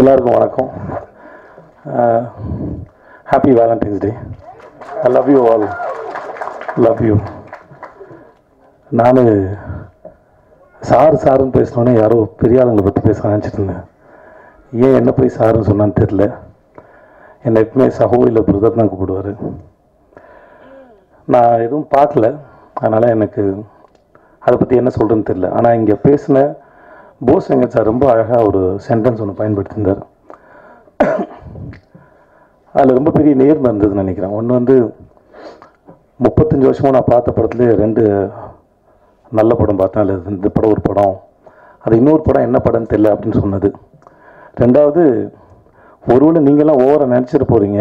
எல்லாருக்கும் வணக்கம். Happy Valentine's day I love you all love you நான் சார் சாருன்னு பேசினோன்னே யாரோ பெரிய ஆளுங்களை பற்றி பேச நினச்சிட்டு இருந்தேன். ஏன் என்ன போய் சாருன்னு சொன்னான்னு தெரில என்னை எப்பவுமே சகோ இல்லை பிரதர் தான் கூப்பிடுவார். நான் எதுவும் பார்க்கல. அதனால் எனக்கு அதை பற்றி என்ன சொல்கிறேன்னு தெரில ஆனால் இங்கே பேசின போஸ் எங்கள் சார் ரொம்ப அழகாக ஒரு சென்டென்ஸ் ஒன்று பயன்படுத்தியிருந்தார் அதில் ரொம்ப பெரிய நேர்மை இருந்ததுன்னு நினைக்கிறேன். ஒன்று வந்து முப்பத்தஞ்சு வருஷமாக நான் பார்த்த படத்துலேயே ரெண்டு நல்ல படம் பார்த்தேன். அதில் இந்த படம் ஒரு படம். அது இன்னொரு படம் என்ன படம்னு தெரியல அப்படின்னு சொன்னது. ரெண்டாவது ஒருவேளை நீங்களாம் ஓவராக நினச்சிட்டு போகிறீங்க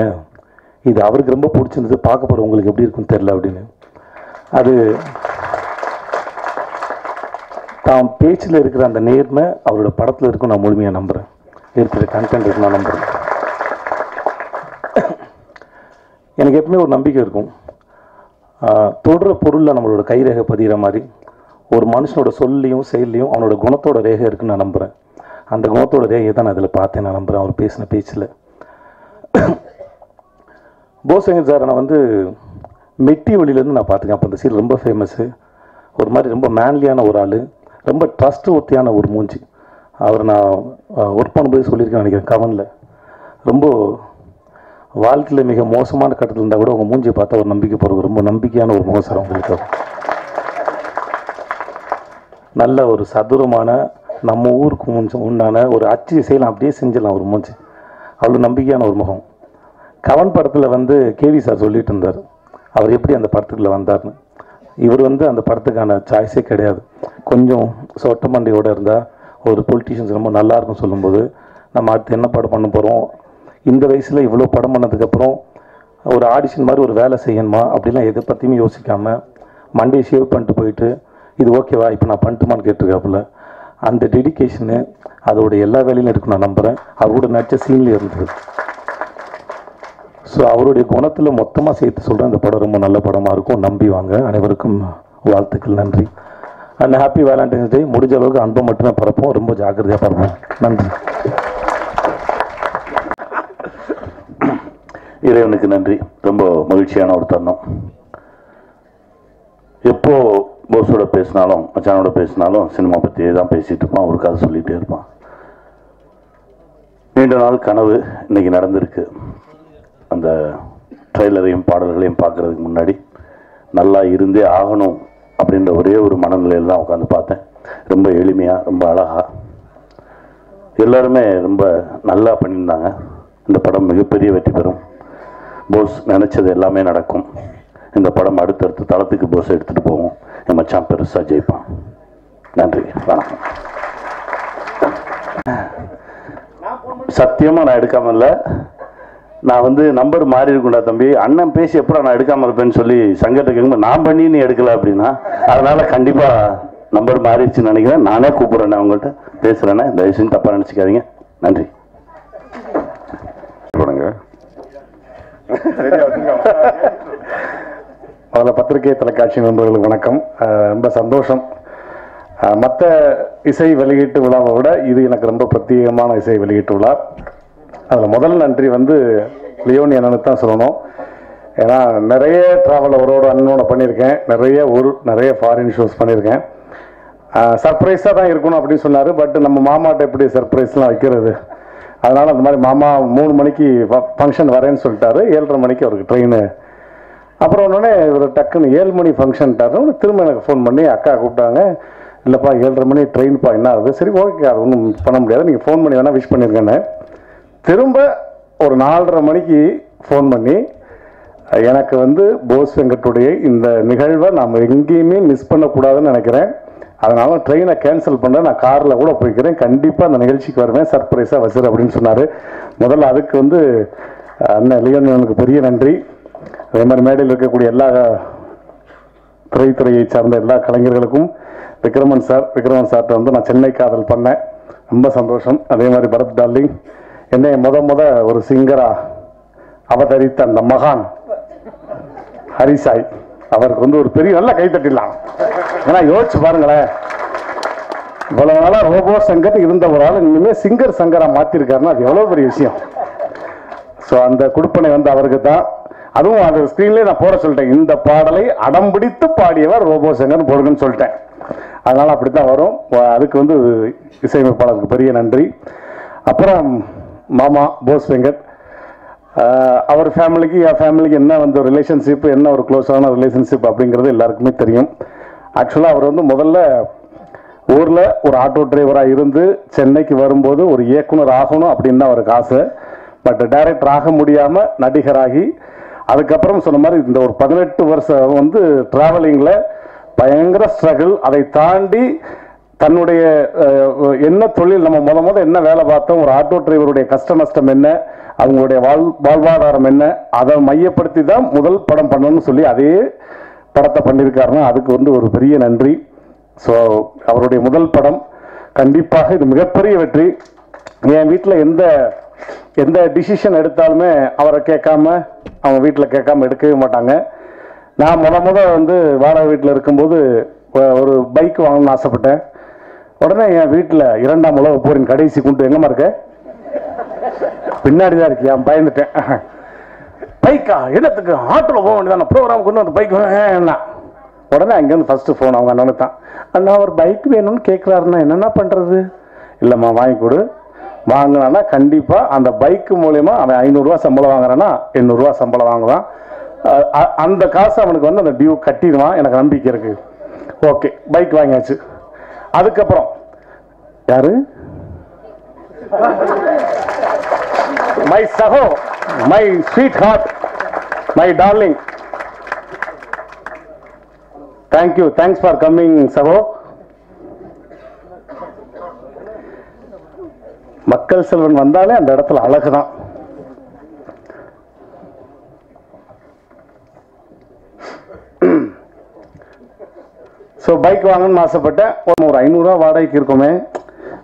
இது அவருக்கு ரொம்ப பிடிச்சிருந்தது. பார்க்க போகிற உங்களுக்கு எப்படி இருக்குன்னு தெரில அப்படின்னு. அது தான் பேச்சில் இருக்கிற அந்த நேர்மை அவரோட படத்தில் இருக்கும் நான் முழுமையாக நம்புகிறேன் இருக்கிற கண்டென்ட் இருக்கு நான் நம்புகிறேன் எனக்கு எப்பவுமே ஒரு நம்பிக்கை இருக்கும். தொடுற பொருளில் நம்மளோட கைரேகை பதிகிற மாதிரி ஒரு மனுஷனோட சொல்லையும் செயல்லையும் அவனோட குணத்தோட ரேகை இருக்குன்னு நான் நம்புகிறேன் அந்த குணத்தோட ரேகையை தான் நான் அதில் பார்த்தேன் நான் நம்புகிறேன் அவர் பேசின பேச்சில். போசங்கர் சார் நான் வந்து மெட்டி வழியிலேருந்து நான் பார்த்துக்கேன் அப்போ அந்த சீல் ரொம்ப ஃபேமஸ்ஸு ஒரு மாதிரி ரொம்ப மேன்லியான ஒரு ஆள். ரொம்ப ட்ரஸ்ட் ஒத்தியான ஒரு மூஞ்சி. அவர் நான் ஒர்க் பண்ணும்போது சொல்லியிருக்கேன் நினைக்கிறேன் கவனில். ரொம்ப வாழ்க்கையில் மிக மோசமான கட்டத்தில் இருந்தால் கூட உங்கள் மூஞ்சியை பார்த்தா ஒரு நம்பிக்கை போகிறது ரொம்ப நம்பிக்கையான ஒரு முகம் சார் உங்களுக்கு. நல்ல ஒரு சதுரமான நம்ம ஊருக்கு மூஞ்சி உண்டான ஒரு அச்சு செய்யலாம் அப்படியே செஞ்சிடலாம் ஒரு மூஞ்சி. அவ்வளோ நம்பிக்கையான ஒரு முகம். கவன் படத்தில் வந்து கேவி சார் சொல்லிட்டு இருந்தார். அவர் எப்படி அந்த படத்துக்குள்ளே வந்தார்னு இவர் வந்து அந்த படத்துக்கான சாய்ஸே கிடையாது. கொஞ்சம் சொட்ட மண்டையோடு இருந்தால் ஒரு பொலிட்டிஷியன்ஸ் ரொம்ப நல்லாயிருக்கும் சொல்லும்போது நம்ம அடுத்து என்ன படம் பண்ண போகிறோம் இந்த வயசில் இவ்வளோ படம் பண்ணதுக்கப்புறம் ஒரு ஆடிஷன் மாதிரி ஒரு வேலை செய்யணுமா? அப்படிலாம் எதை பற்றியுமே யோசிக்காமல் மண்டே ஷேவ் பண்ணிட்டு போயிட்டு இது ஓகேவா இப்போ நான் பண்ணட்டுமான்னு கேட்டிருக்காப்புல. அந்த டெடிகேஷனு அதோட எல்லா வேலையிலும் இருக்கும் நான் நம்புகிறேன் அவரோட நடிச்ச சீன்லேயே இருந்தது. ஸோ அவருடைய குணத்தில் மொத்தமாக சேர்த்து சொல்கிறேன் இந்த படம் ரொம்ப நல்ல படமாக இருக்கும். நம்பி வாங்க. அனைவருக்கும் வாழ்த்துக்கள். நன்றி. அண்ட் ஹாப்பி வேலண்டைன்ஸ் டே முடிஞ்ச அளவுக்கு அன்பை மட்டுமே பரப்போம் ரொம்ப ஜாக்கிரதையாக பரப்போம் நன்றி. இறைவனுக்கு நன்றி. ரொம்ப மகிழ்ச்சியான ஒரு தருணம். எப்போ போஸோட பேசினாலும் மச்சானோட பேசினாலும் சினிமா பற்றியே தான் பேசிகிட்டு இருப்பான். ஒரு கதை சொல்லிகிட்டே இருப்பான். நீண்ட நாள் கனவு இன்றைக்கி நடந்திருக்கு. அந்த ட்ரெய்லரையும் பாடல்களையும் பார்க்கறதுக்கு முன்னாடி நல்லா இருந்தே ஆகணும் அப்படின்ற ஒரே ஒரு மனநிலையில் தான் உட்காந்து பார்த்தேன். ரொம்ப எளிமையாக ரொம்ப அழகாக எல்லாருமே ரொம்ப நல்லா பண்ணியிருந்தாங்க. இந்த படம் மிகப்பெரிய வெற்றி பெறும். போஸ் நினச்சது எல்லாமே நடக்கும். இந்த படம் அடுத்தடுத்த தளத்துக்கு போஸ் எடுத்துகிட்டு போவோம். என் மச்சான் பெருசாக ஜெயிப்பான். நன்றி வணக்கம். சத்தியமாக நான் எடுக்காம இல்லை. நான் வந்து நம்பர் மாறி இருக்கும்டா தம்பி. அண்ணன் பேசி எப்படா நான் எடுக்காம இருப்பேன்னு சொல்லி சங்கத்தை கேட்கும்போது நான் பண்ணி நீ எடுக்கல அப்படின்னா அதனால கண்டிப்பா நம்பர் மாறிடுச்சுன்னு நினைக்கிறேன். நானே கூப்பிடுறேன் அவங்கள்ட்ட. பேசுறேனே. தயவு செஞ்சு தப்பா நினைச்சுக்காதீங்க. நன்றி. முதல்ல பத்திரிகை தொலைக்காட்சி நண்பர்களுக்கு வணக்கம். ரொம்ப சந்தோஷம். மற்ற இசை வெளியீட்டு விழாவை விட இது எனக்கு ரொம்ப பிரத்யேகமான இசை வெளியீட்டு விழா. அதில் முதல் நன்றி வந்து லியோனி அண்ணனுக்கு தான் சொல்லணும். ஏன்னா நிறைய ட்ராவல் அவரோட அண்ணனோட பண்ணியிருக்கேன். நிறைய ஊர் நிறைய ஃபாரின் ஷோஸ் பண்ணியிருக்கேன். சர்ப்ரைஸாக தான் இருக்கணும் அப்படின்னு சொன்னார். பட் நம்ம மாமாட்ட எப்படி சர்ப்ரைஸ்லாம் வைக்கிறது? அதனால் அந்த மாதிரி மாமா மூணு மணிக்கு ஃபங்க்ஷன் வரேன்னு சொல்லிட்டாரு. ஏழரை மணிக்கு அவருக்கு ட்ரெயின் அப்புறம் உடனே இவர் டக்குன்னு ஏழு மணி ஃபங்க்ஷன்ட்டாரு திரும்ப எனக்கு ஃபோன் பண்ணி அக்கா கூப்பிட்டாங்க. இல்லைப்பா ஏழரை மணி ட்ரெயின்ப்பா என்ன ஆகுது? சரி ஓகே அது ஒன்றும் பண்ண முடியாது. நீங்கள் ஃபோன் பண்ணி வேணால் விஷ் பண்ணியிருக்கேன்னு திரும்ப ஒரு நாலரை மணிக்கு ஃபோன் பண்ணி எனக்கு வந்து போஸ் வெங்கட்டுடைய இந்த நிகழ்வை நாம் எங்கேயுமே மிஸ் பண்ணக்கூடாதுன்னு நினைக்கிறேன். அதனால் ட்ரெயினை கேன்சல் பண்ணுறேன் நான் காரில் கூட போய்க்கிறேன். கண்டிப்பாக அந்த நிகழ்ச்சிக்கு வருவேன். சர்ப்ரைஸாக வசிர் அப்படின்னு சொன்னார். முதல்ல அதுக்கு வந்து அண்ணன் லியோனுக்கு பெரிய நன்றி. அதே மாதிரி மேடையில் இருக்கக்கூடிய எல்லா திரைத்துறையை சார்ந்த எல்லா கலைஞர்களுக்கும் விக்ரமன் சார் விக்ரமன் சார்கிட்ட வந்து நான் சென்னை காதல் பண்ணேன். ரொம்ப சந்தோஷம். அதே மாதிரி பரத் டார்லிங் என்னை முத முத ஒரு சிங்கரா அவதரித்த அந்த மகான் ஹரிசாய். அவருக்கு வந்து ஒரு பெரிய நல்ல கைத்தட்டிடலாம் ஏன்னா யோசிச்சு பாருங்களேன். இவ்வளவு நாளா ரோபோ சங்கர் இருந்த ஒரு ஆள் இனிமே சிங்கர் சங்கரா மாத்திருக்காருன்னா அது எவ்வளவு பெரிய விஷயம். ஸோ அந்த கொடுப்பனை வந்து அவருக்கு தான். அதுவும் அது ஸ்க்ரீன்லேயே நான் போட சொல்லிட்டேன். இந்த பாடலை அடம்பிடித்து பாடியவர் ரோபோ சங்கர் போடுங்கன்னு சொல்லிட்டேன். அதனால அப்படித்தான் வரும். அதுக்கு வந்து இசையமைப்பாளருக்கு பெரிய நன்றி. அப்புறம் மாமா போஸ் வெங்கட் அவர் ஃபேமிலிக்கு என் ஃபேமிலிக்கு என்ன வந்து ரிலேஷன்ஷிப் என்ன ஒரு க்ளோஸான ரிலேஷன்ஷிப் அப்படிங்கிறது எல்லாருக்குமே தெரியும். ஆக்சுவலாக அவர் வந்து முதல்ல ஊரில் ஒரு ஆட்டோ டிரைவராக இருந்து சென்னைக்கு வரும்போது ஒரு இயக்குனர் ஆகணும் அப்படின்னு தான் அவருக்கு ஆசை. பட் டைரக்டர் ஆக முடியாமல் நடிகராகி அதுக்கப்புறம் சொன்ன மாதிரி இந்த ஒரு பதினெட்டு வருஷம் வந்து ட்ராவலிங்கில் பயங்கர ஸ்ட்ரகிள் அதை தாண்டி தன்னுடைய என்ன தொழில் நம்ம முத முத என்ன வேலை பார்த்தோம் ஒரு ஆட்டோ டிரைவருடைய கஷ்ட நஷ்டம் என்ன அவங்களுடைய வாழ் வாழ்வாதாரம் என்ன அதை மையப்படுத்தி தான் முதல் படம் பண்ணணும்னு சொல்லி அதே படத்தை பண்ணியிருக்காருன்னா அதுக்கு வந்து ஒரு பெரிய நன்றி. ஸோ அவருடைய முதல் படம் கண்டிப்பாக இது மிகப்பெரிய வெற்றி. என் வீட்டில் எந்த எந்த டிசிஷன் எடுத்தாலுமே அவரை கேட்காம அவங்க வீட்டில் கேட்காம எடுக்கவே மாட்டாங்க. நான் முத முத வந்து வாடகை வீட்டில் இருக்கும்போது ஒரு பைக் வாங்கணும்னு ஆசைப்பட்டேன். உடனே என் வீட்டில் இரண்டாம் உலக போரின் கடைசி குண்டு எங்கம்மா இருக்க? பின்னாடி தான் இருக்கியா பயந்துட்டேன். பைக்கா? என்னத்துக்கு? ஆட்டோவில் போக வேண்டியதான? ப்ரோக்ராம் கொண்டு வந்து பைக் என்ன உடனே அங்கேருந்து ஃபஸ்ட்டு ஃபோன் அவங்க அண்ணனுக்கு தான். அண்ணா ஒரு பைக் வேணும்னு கேட்குறாருன்னா என்னென்ன பண்ணுறது இல்லைம்மா வாங்கி கொடு. வாங்கினான்னா கண்டிப்பாக அந்த பைக்கு மூலயமா அவன் ஐநூறுரூவா சம்பளம் வாங்குறான்னா எண்ணூறுரூவா சம்பளம் வாங்குவான். அ- அந்த காசு அவனுக்கு வந்து அந்த டியூ கட்டிடுவான். எனக்கு நம்பிக்கை இருக்குது ஓகே பைக் வாங்கியாச்சு. அதுக்கப்புறம். யாரு? மை சகோ my sweetheart my darling thank you thanks for coming சகோ மக்கள் செல்வன் வந்தாலே அந்த இடத்துல அழகுதான். தான் பைக் வாங்கணும்னு ஆசைப்பட்டேன். ஒரு- ஒரு ஐநூறுரூவா வாடகைக்கு இருக்குமே.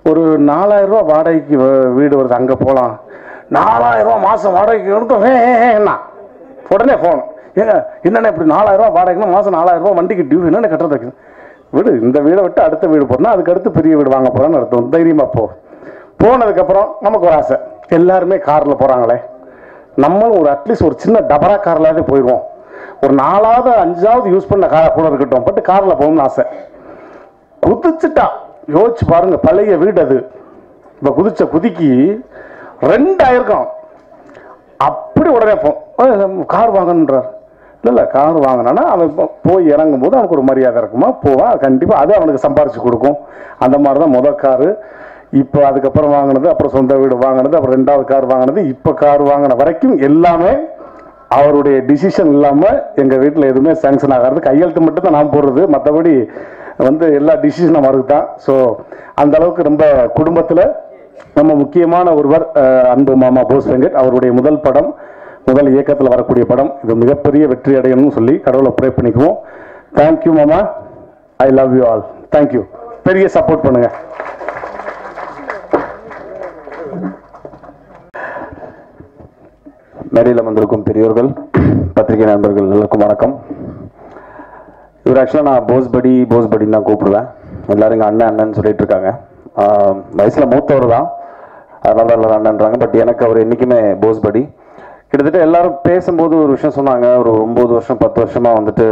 ஒரு நாலாயிரரூவா வாடகைக்கு வ- வீடு வருது அங்கே போகலாம் நாலாயிரரூவா ரூபா மாதம் வாடகைக்கு இருக்கும் ஏண்ணா உடனே ஃபோன் ஏங்க என்னென்ன இப்படி நாலாயிரரூவா ரூபா வாடகைன்னா மாதம் நாலாயிரம் வண்டிக்கு டியூ என்னென்ன கட்டுறதுக்கு வீடு இந்த வீடை விட்டு அடுத்த வீடு போனால் அதுக்கு அடுத்து பெரிய வீடு வாங்க போகிறேன்னு அர்த்தம். தைரியமாக போ. போனதுக்கப்புறம் நமக்கு ஒரு ஆசை. எல்லாருமே காரில் போகிறாங்களே நம்மளும் ஒரு அட்லீஸ்ட் ஒரு சின்ன டபரா கார்லாவது போயிடுவோம் ஒரு நாலாவது அஞ்சாவது யூஸ் பண்ண காரை கூட இருக்கட்டும். பட் காரில் போகணும்னு ஆசை. குதிச்சுட்டா. யோசிச்சு பாருங்க பழைய வீடு அது. இப்போ குதிச்ச குதிக்கு ரெண்டாயிருக்கும் அப்படி உடனே ஃபோன் கார் வாங்கணுன்றார் இல்லை இல்லை கார் வாங்கினானா அவன் போய் இறங்கும் போது அவனுக்கு ஒரு மரியாதை இருக்குமா? போவான் கண்டிப்பாக அது அவனுக்கு சம்பாரிச்சு கொடுக்கும். அந்த மாதிரி தான் முதல் காரு இப்போ அதுக்கப்புறம் வாங்கினது அப்புறம் சொந்த வீடு வாங்கினது அப்புறம் ரெண்டாவது கார் வாங்கினது இப்போ கார் வாங்கின வரைக்கும் எல்லாமே அவருடைய டிசிஷன் இல்லாமல் எங்கள் வீட்டில் எதுவுமே சேங்ஷன் ஆகாது கையெழுத்து மட்டும் தான் நான் போடுறது. மற்றபடி வந்து எல்லா டிசிஷனும் அவருக்கு தான் ஸோ அந்த அளவுக்கு ரொம்ப குடும்பத்தில் நம்ம முக்கியமான ஒருவர் அன்பு மாமா போஸ் வெங்கட் அவருடைய முதல் படம் முதல் இயக்கத்தில் வரக்கூடிய படம். இது மிகப்பெரிய வெற்றி அடையணும்னு சொல்லி கடவுளை ப்ரே பண்ணிக்குவோம். தேங்க்யூ மாமா. I love you all thank you பெரிய சப்போர்ட் பண்ணுங்கள் மேடையில் வந்திருக்கும் பெரியோர்கள் பத்திரிகை நண்பர்கள் எல்லாருக்கும் வணக்கம். இவர் ஆக்சுவலாக நான் போஸ்படி போஸ்படின்னு தான் கூப்பிடுவேன். எல்லாரும் எங்கள் அண்ணன் அண்ணன் சொல்லிட்டு இருக்காங்க. வயசில் மூத்தவர் தான். அதனால எல்லாரும் அண்ணன்றாங்க. பட் எனக்கு அவர் என்றைக்குமே போஸ்படி கிட்டத்தட்ட எல்லாரும் பேசும்போது ஒரு விஷயம் சொன்னாங்க. ஒரு ஒம்பது வருஷம் பத்து வருஷமாக வந்துட்டு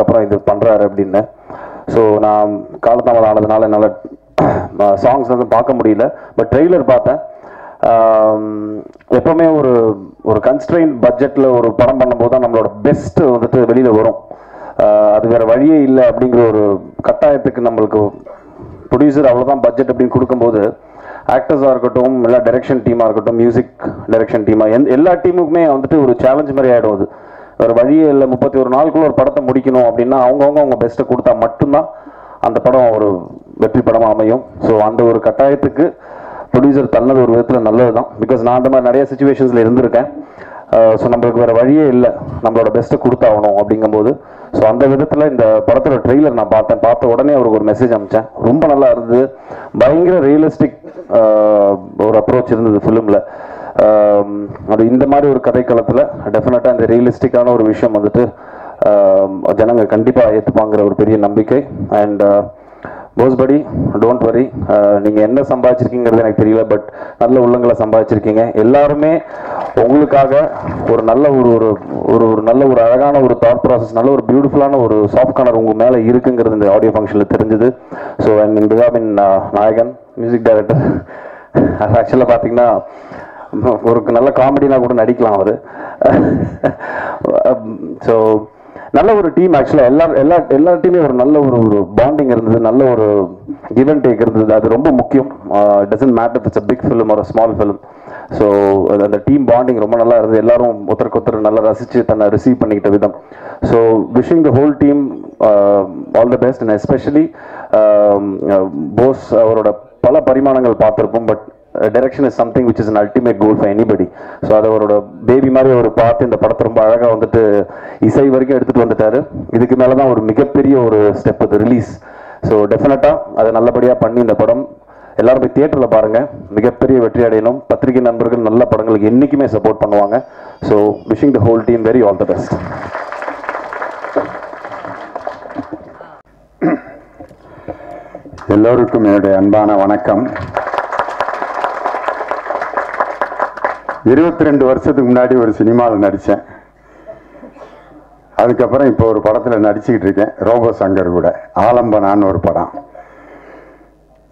அப்புறம் இது பண்ணுறாரு அப்படின்னு. ஸோ நான் காலத்தாமல் ஆனதுனால என்னால் சாங்ஸ் வந்து பார்க்க முடியல. பட் ட்ரெய்லர் பார்த்தேன். எப்பவுமே ஒரு ஒரு கன்ஸ்ட்ரெயின் பட்ஜெட்டில் ஒரு படம் பண்ணும்போது தான் நம்மளோட பெஸ்ட்டு வந்துட்டு வெளியில் வரும். அது வேறு வழியே இல்லை அப்படிங்கிற ஒரு கட்டாயத்துக்கு நம்மளுக்கு ப்ரொடியூசர் அவ்வளோதான் பட்ஜெட் அப்படின்னு கொடுக்கும்போது ஆக்டர்ஸாக இருக்கட்டும் எல்லா டைரக்ஷன் டீமாக இருக்கட்டும் மியூசிக் டைரக்ஷன் டீமாக எந்த எல்லா டீமுக்குமே வந்துட்டு ஒரு சேலஞ்ச் மாதிரி ஆகிடும் அது. வேறு வழியே இல்லை முப்பத்தி ஒரு நாளுக்குள்ள ஒரு படத்தை முடிக்கணும் அப்படின்னா அவங்கவுங்க அவங்க பெஸ்ட்டை கொடுத்தா மட்டும்தான் அந்த படம் ஒரு வெற்றி படமாக அமையும். ஸோ அந்த ஒரு கட்டாயத்துக்கு ப்ரொடியூசர் தள்ளது ஒரு விதத்தில் நல்லது தான் பிகாஸ் நான் அந்த மாதிரி நிறைய சுச்சுவேஷன்ஸில் இருந்திருக்கேன். Uh, ஸோ நம்மளுக்கு வேறு வழியே இல்லை. நம்மளோட பெஸ்ட்டை கொடுத்தாகணும் அப்படிங்கும்போது. ஸோ அந்த விதத்தில் இந்த படத்தோட ட்ரெய்லர் நான் பார்த்தேன். பார்த்த உடனே அவருக்கு ஒரு மெசேஜ் அனுப்பிச்சேன் ரொம்ப நல்லா இருந்தது. பயங்கர ரியலிஸ்டிக் uh, ஒரு அப்ரோச் இருந்தது ஃபிலிமில் um, அது இந்த மாதிரி ஒரு கதைக்களத்தில் டெஃபினட்டாக இந்த ரியலிஸ்டிக்கான ஒரு விஷயம் வந்துட்டு um, ஜனங்கள் கண்டிப்பாக ஏற்றுப்பாங்கிற ஒரு பெரிய நம்பிக்கை. அண்ட் போஸ் படி டோன்ட் வரி நீங்கள் என்ன சம்பாதிச்சிருக்கீங்கிறது எனக்கு தெரியல பட் நல்ல உள்ளங்களை சம்பாதிச்சிருக்கீங்க. எல்லாருமே உங்களுக்காக ஒரு நல்ல ஒரு ஒரு ஒரு ஒரு நல்ல ஒரு அழகான ஒரு தாட் ப்ராசஸ் நல்ல ஒரு பியூட்டிஃபுல்லான ஒரு சாஃப்ட் கார்னர் உங்கள் மேலே இருக்குங்கிறது இந்த ஆடியோ ஃபங்க்ஷனில் தெரிஞ்சுது. ஸோ அண்ட் பிகாமின் நாயகன் மியூசிக் டைரக்டர் ஆக்சுவலாக பார்த்தீங்கன்னா ஒரு நல்ல காமெடினா கூட நடிக்கலாம் அவர். ஸோ நல்ல ஒரு டீம் ஆக்சுவலாக எல்லா எல்லா எல்லா டீமே ஒரு நல்ல ஒரு ஒரு பாண்டிங் இருந்தது நல்ல ஒரு கிவ் அண்ட் டேக் இருந்தது. அது ரொம்ப முக்கியம். Doesn't matter it's a big film ஒரு ஸ்மால் ஃபிலிம் ஸோ அந்த டீம் பாண்டிங் ரொம்ப நல்லா இருந்தது. எல்லாரும் ஒருத்தருக்கு ஒருத்தர் நல்லா ரசித்து தன்னை ரிசீவ் பண்ணிக்கிட்ட விதம். So wishing the whole team all the best and especially Bose அவரோட பல பரிமாணங்கள் பார்த்துருப்போம். But direction is something which is an ultimate goal for anybody so அதை அவரோட பேபி மாதிரி அவர் பார்த்து இந்த படத்தை ரொம்ப அழகாக வந்துட்டு இசை வரைக்கும் எடுத்துகிட்டு வந்துட்டார். இதுக்கு மேலே தான் ஒரு மிகப்பெரிய ஒரு ஸ்டெப் அது ரிலீஸ் ஸோ டெஃபினட்டாக அதை நல்லபடியாக பண்ணி இந்த படம் எல்லாரும் போய் தியேட்டரில் பாருங்கள் மிகப்பெரிய வெற்றி அடையணும். பத்திரிகை நண்பர்கள் நல்ல படங்களுக்கு என்றைக்குமே சப்போர்ட் பண்ணுவாங்க. So wishing the whole team very all the best எல்லோருக்கும் என்னுடைய அன்பான வணக்கம். இருபத்தி ரெண்டு வருஷத்துக்கு முன்னாடி ஒரு சினிமாவில் நடித்தேன். அதுக்கப்புறம் இப்போ ஒரு படத்தில் நடிச்சுக்கிட்டு இருக்கேன். ரோபோ சங்கர் கூட. ஆலம்பனான்னு ஒரு படம்.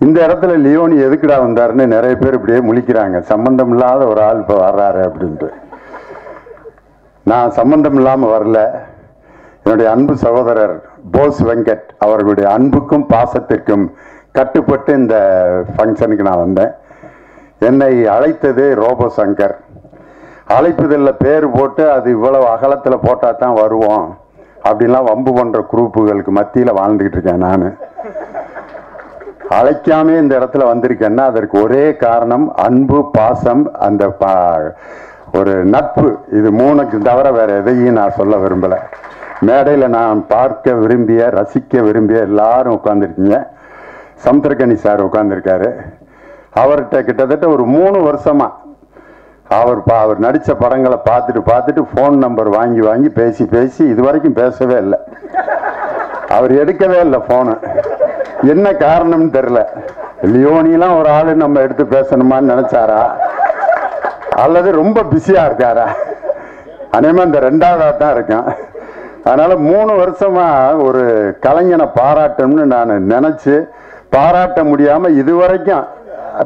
இந்த இடத்துல லியோனி எதுக்குடா வந்தாருன்னு நிறைய பேர் இப்படியே முழிக்கிறாங்க. சம்பந்தம் இல்லாத ஒரு ஆள் இப்போ வர்றாரு அப்படின்ட்டு. நான் சம்பந்தம் இல்லாமல் வரல. என்னுடைய அன்பு சகோதரர் போஸ் வெங்கட் அவர்களுடைய அன்புக்கும் பாசத்திற்கும் கட்டுப்பட்டு இந்த ஃபங்க்ஷனுக்கு நான் வந்தேன். என்னை அழைத்தது ரோபோ சங்கர். அழைப்புதலில் பேர் போட்டு அது இவ்வளவு அகலத்தில் போட்டால் தான் வருவோம். அப்படின்லாம் வம்பு பண்ணுற குரூப்புகளுக்கு மத்தியில் வாழ்ந்துக்கிட்டு இருக்கேன் நான். அழைக்காமே இந்த இடத்துல வந்திருக்கேன்னா அதற்கு ஒரே காரணம் அன்பு பாசம் அந்த பா- ஒரு நட்பு. இது மூணுக்கு தவிர வேற எதையும் நான் சொல்ல விரும்பலை. மேடையில் நான் பார்க்க விரும்பிய ரசிக்க விரும்பிய எல்லாரும் உட்காந்துருக்கீங்க சமுத்திரக்கனி சார் உட்காந்துருக்காரு அவர்கிட்ட கிட்டத்தட்ட ஒரு மூணு வருஷமாக அவர் பா அவர் நடித்த படங்களை பார்த்துட்டு பார்த்துட்டு ஃபோன் நம்பர் வாங்கி வாங்கி பேசி பேசி இது வரைக்கும் பேசவே இல்லை. அவர் எடுக்கவே இல்லை ஃபோனு என்ன காரணம்னு தெரில லியோனிலாம் ஒரு ஆள் நம்ம எடுத்து பேசணுமான்னு நினச்சாரா? அல்லது ரொம்ப பிஸியாக இருக்காரா? அதேமாதிரி இந்த ரெண்டாவதாக தான் இருக்கேன். அதனால் மூணு வருஷமாக ஒரு கலைஞனை பாராட்டணும்னு நான் நினச்சி பாராட்ட முடியாமல் இது வரைக்கும்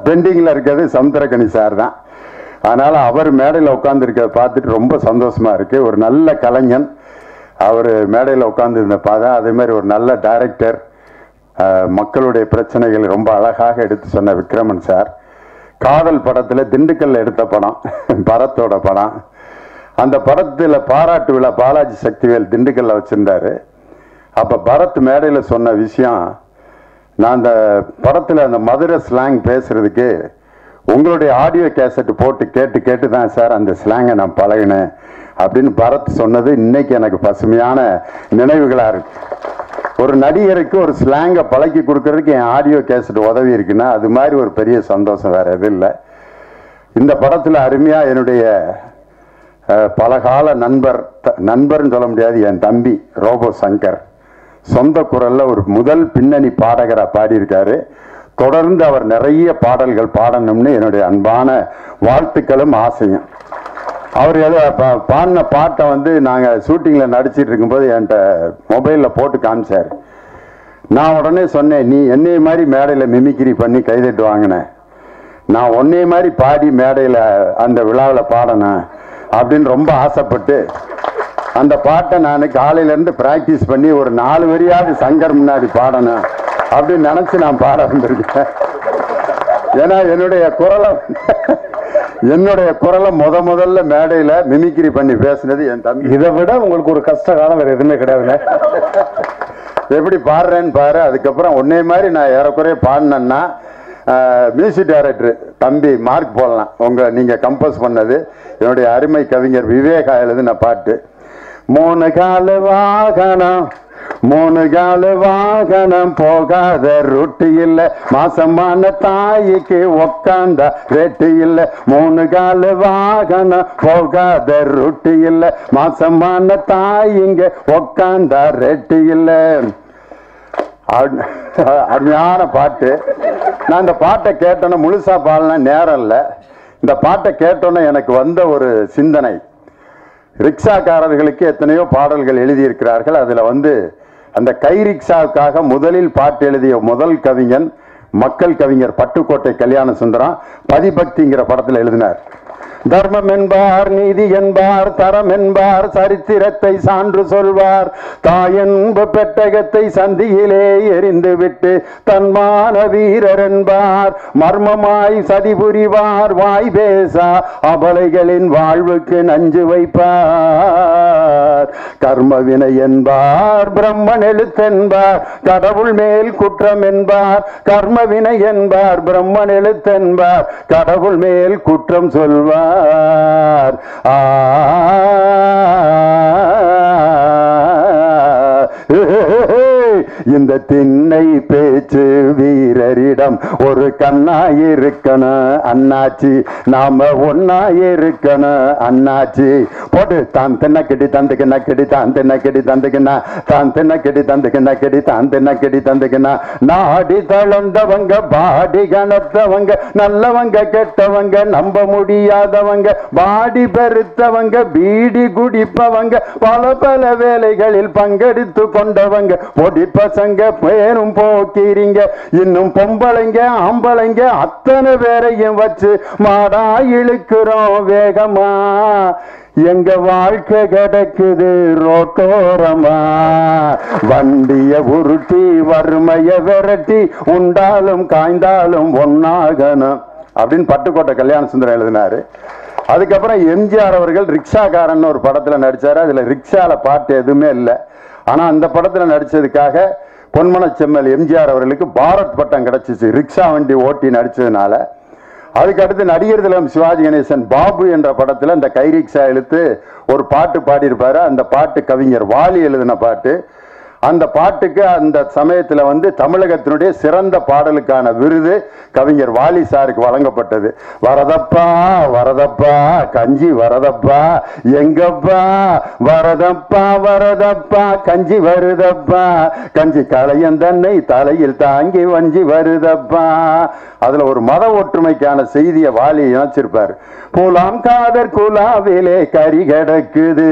பெண்டிங்கில் இருக்கிறது சமுத்திரக்கணி சார் தான். அதனால் அவர் மேடையில் உட்காந்துருக்கிறத பார்த்துட்டு ரொம்ப சந்தோஷமாக இருக்குது ஒரு நல்ல கலைஞன். அவர் மேடையில் உட்காந்துருந்த பார்த்தா அதேமாதிரி ஒரு நல்ல டைரக்டர் மக்களுடைய பிரச்சனைகள் ரொம்ப அழகாக எடுத்து சொன்ன விக்ரமன் சார் காதல் படத்தில் திண்டுக்கல்ல எடுத்த படம் பரத்தோட படம். அந்த படத்தில் பாராட்டு விழா பாலாஜி சக்திவேல் திண்டுக்கல்ல வச்சுருந்தாரு. அப்போ பரத் மேடையில் சொன்ன விஷயம் நான் அந்த படத்தில் அந்த மதுரை ஸ்லாங் பேசுகிறதுக்கு உங்களுடைய ஆடியோ கேசட் போட்டு கேட்டு கேட்டு தான் சார் அந்த ஸ்லாங்கை நான் பழகினேன் அப்படின்னு பரத் சொன்னது இன்னைக்கு எனக்கு பசுமையான நினைவுகளாக இருக்கு. ஒரு நடிகருக்கு ஒரு ஸ்லாங்கை பழக்கி கொடுக்கறதுக்கு என் ஆடியோ கேசட் உதவி இருக்குன்னா அது மாதிரி ஒரு பெரிய சந்தோஷம் வேறு எதுவும் இல்லை. இந்த படத்தில் அருமையாக என்னுடைய பலகால நண்பர் த- நண்பர்னு சொல்ல முடியாது என் தம்பி ரோபோ சங்கர் சொந்த குரலில் ஒரு முதல் பின்னணி பாடகராக பாடியிருக்காரு. தொடர்ந்து அவர் நிறைய பாடல்கள் பாடணும்னு என்னுடைய அன்பான வாழ்த்துக்களும் ஆசையும். அவர் ஏதோ பா- பாடின பாட்டை வந்து நாங்கள் ஷூட்டிங்கில் நடிச்சிட்டு இருக்கும்போது என்கிட்ட மொபைலில் போட்டு காமிச்சார். நான் உடனே சொன்னேன் நீ என்னைய மாதிரி மேடையில் மிமிக்ரி பண்ணி கைதட்டு வாங்கினேன் நான் உன்னைய மாதிரி பாடி மேடையில் அந்த விழாவில் பாடணும் அப்படின்னு ரொம்ப ஆசைப்பட்டு அந்த பாட்டை நான் காலையிலேருந்து ப்ராக்டிஸ் பண்ணி ஒரு நாலு வரியாவது சங்கர் முன்னாடி பாடணும் அப்படின்னு நினச்சி நான் பாட வந்திருக்கேன் ஏன்னா என்னுடைய குரலை என்னுடைய குரலை முத முதல்ல மேடையில் மிமிக்ரி பண்ணி பேசுனது என் தம்பி. இதை விட உங்களுக்கு ஒரு கஷ்ட காலம் வேறு எதுவுமே கிடையாதுங்க எப்படி பாடுறேன்னு பாரு அதுக்கப்புறம் உன்னை மாதிரி நான் ஏறக்குறைய பாடினேன்னா மியூசிக் டைரக்டர் தம்பி மார்க் போடலாம். உங்கள் நீங்கள் கம்போஸ் பண்ணது. என்னுடைய அருமை கவிஞர் விவேகா எழுதின பாட்டு. மூணு கால வாகனம் மூணு கால வாகனம் போகாத ரொட்டி இல்ல. மாசமான தாய்க்கு உக்காந்த ரெட்டி இல்ல. மூணு கால வாகனம் போகாத ரொட்டி இல்ல. மாசமான தாயிங்க உக்காந்த ரெட்டி இல்ல. அருமையான பாட்டு. நான் இந்த பாட்டை கேட்டோன்னே முழுசா பாடலாம் நேரம் இல்லை. இந்த பாட்டை கேட்டோன்னே எனக்கு வந்த ஒரு சிந்தனை. ரிக்ஷாக்காரர்களுக்கு எத்தனையோ பாடல்கள் எழுதியிருக்கிறார்கள். அதில் வந்து அந்த கைரிக்ஷாவுக்காக முதலில் பாட்டு எழுதிய முதல் கவிஞன் மக்கள் கவிஞர் பட்டுக்கோட்டை கல்யாண சுந்தரம் பதிபக்திங்கிற படத்தில் எழுதினார். தர்மம் என்பார் நீதி என்பார் தரம் என்பார் சரித்திரத்தை சான்று சொல்வார். தாயன்பு பெட்டகத்தை சந்தியிலே எரிந்து விட்டு தன்மான வீரர் என்பார் மர்மமாய் சதி புரிவார் வாய் பேசா அபலைகளின் வாழ்வுக்கு நஞ்சு வைப்பார். கர்மவினை என்பார் பிரம்மன் எழுத்தென்பார். கடவுள் மேல் குற்றம் என்பார். கர்மவினை என்பார் பிரம்மன் எழுத்தென்பார். கடவுள் மேல் குற்றம் சொல்வார். ஆ இந்த திண்ணை பேச்சு வீரரிடம் ஒரு கண்ணாயிருக்கணும் அண்ணாச்சி நாம ஒன்னாயிருக்கணும் அண்ணாச்சி போட்டு தான் தின்ன கிடி தந்துக்கின தான் தின்ன கிடி தந்துக்கின தான் தின்ன கிடி தந்துக்கின தான் தின்ன கிடி தந்துக்கின நாடி தளர்ந்தவங்க பாடி கணத்தவங்க நல்லவங்க கெட்டவங்க நம்ப முடியாதவங்க பாடி பெருத்தவங்க பீடி குடிப்பவங்க பல பல வேலைகளில் பங்கெடுத்து கொண்டவங்க பொடி பசங்க பேரும் போக்கிறீங்க இன்னும் பொம்பளைங்க ஆம்பளைங்க அத்தனை பேரையும் வச்சு மாடா இழுக்கிறோம் வேகமா. எங்க வாழ்க்கை கிடக்குது ரோட்டோரமா. வண்டிய உருட்டி வறுமைய விரட்டி உண்டாலும் காய்ந்தாலும் ஒன்னாகணும் அப்படின்னு பட்டுக்கோட்டை கல்யாண சுந்தரம் எழுதினாரு. அதுக்கப்புறம் எம்ஜிஆர் அவர்கள் ரிக்ஷாக்காரன் ஒரு படத்துல நடிச்சாரு. அதுல ரிக்ஷால பாட்டு எதுவுமே இல்லை. ஆனா அந்த படத்துல நடிச்சதுக்காக பொன்மன செம்மல் எம்ஜிஆர் அவர்களுக்கு பாரத் பட்டம் கிடைச்சிச்சு. ரிக்ஷா வண்டி ஓட்டி நடித்ததுனால அதுக்கடுத்து நடிகர் திலம் சிவாஜி கணேசன் பாபு என்ற படத்தில் இந்த கை ரிக்ஷா ஒரு பாட்டு பாடியிருப்பார். அந்த பாட்டு கவிஞர் வாலி எழுதின பாட்டு. அந்த பாட்டுக்கு அந்த சமயத்தில் வந்து தமிழகத்தினுடைய சிறந்த பாடலுக்கான விருது கவிஞர் வாலி சாருக்கு வழங்கப்பட்டது. வரதப்பா வரதப்பா கஞ்சி வரதப்பா எங்கப்பா வரதப்பா வரதப்பா கஞ்சி வருதப்பா கஞ்சி களையன் தன்னை தலையில் தாங்கி வஞ்சி வருதப்பா. அதில் ஒரு மத ஒற்றுமைக்கான செய்தியை வாலி இணைச்சிருப்பார். குலாம் காதர் குலாவிலே கறி கிடக்குது.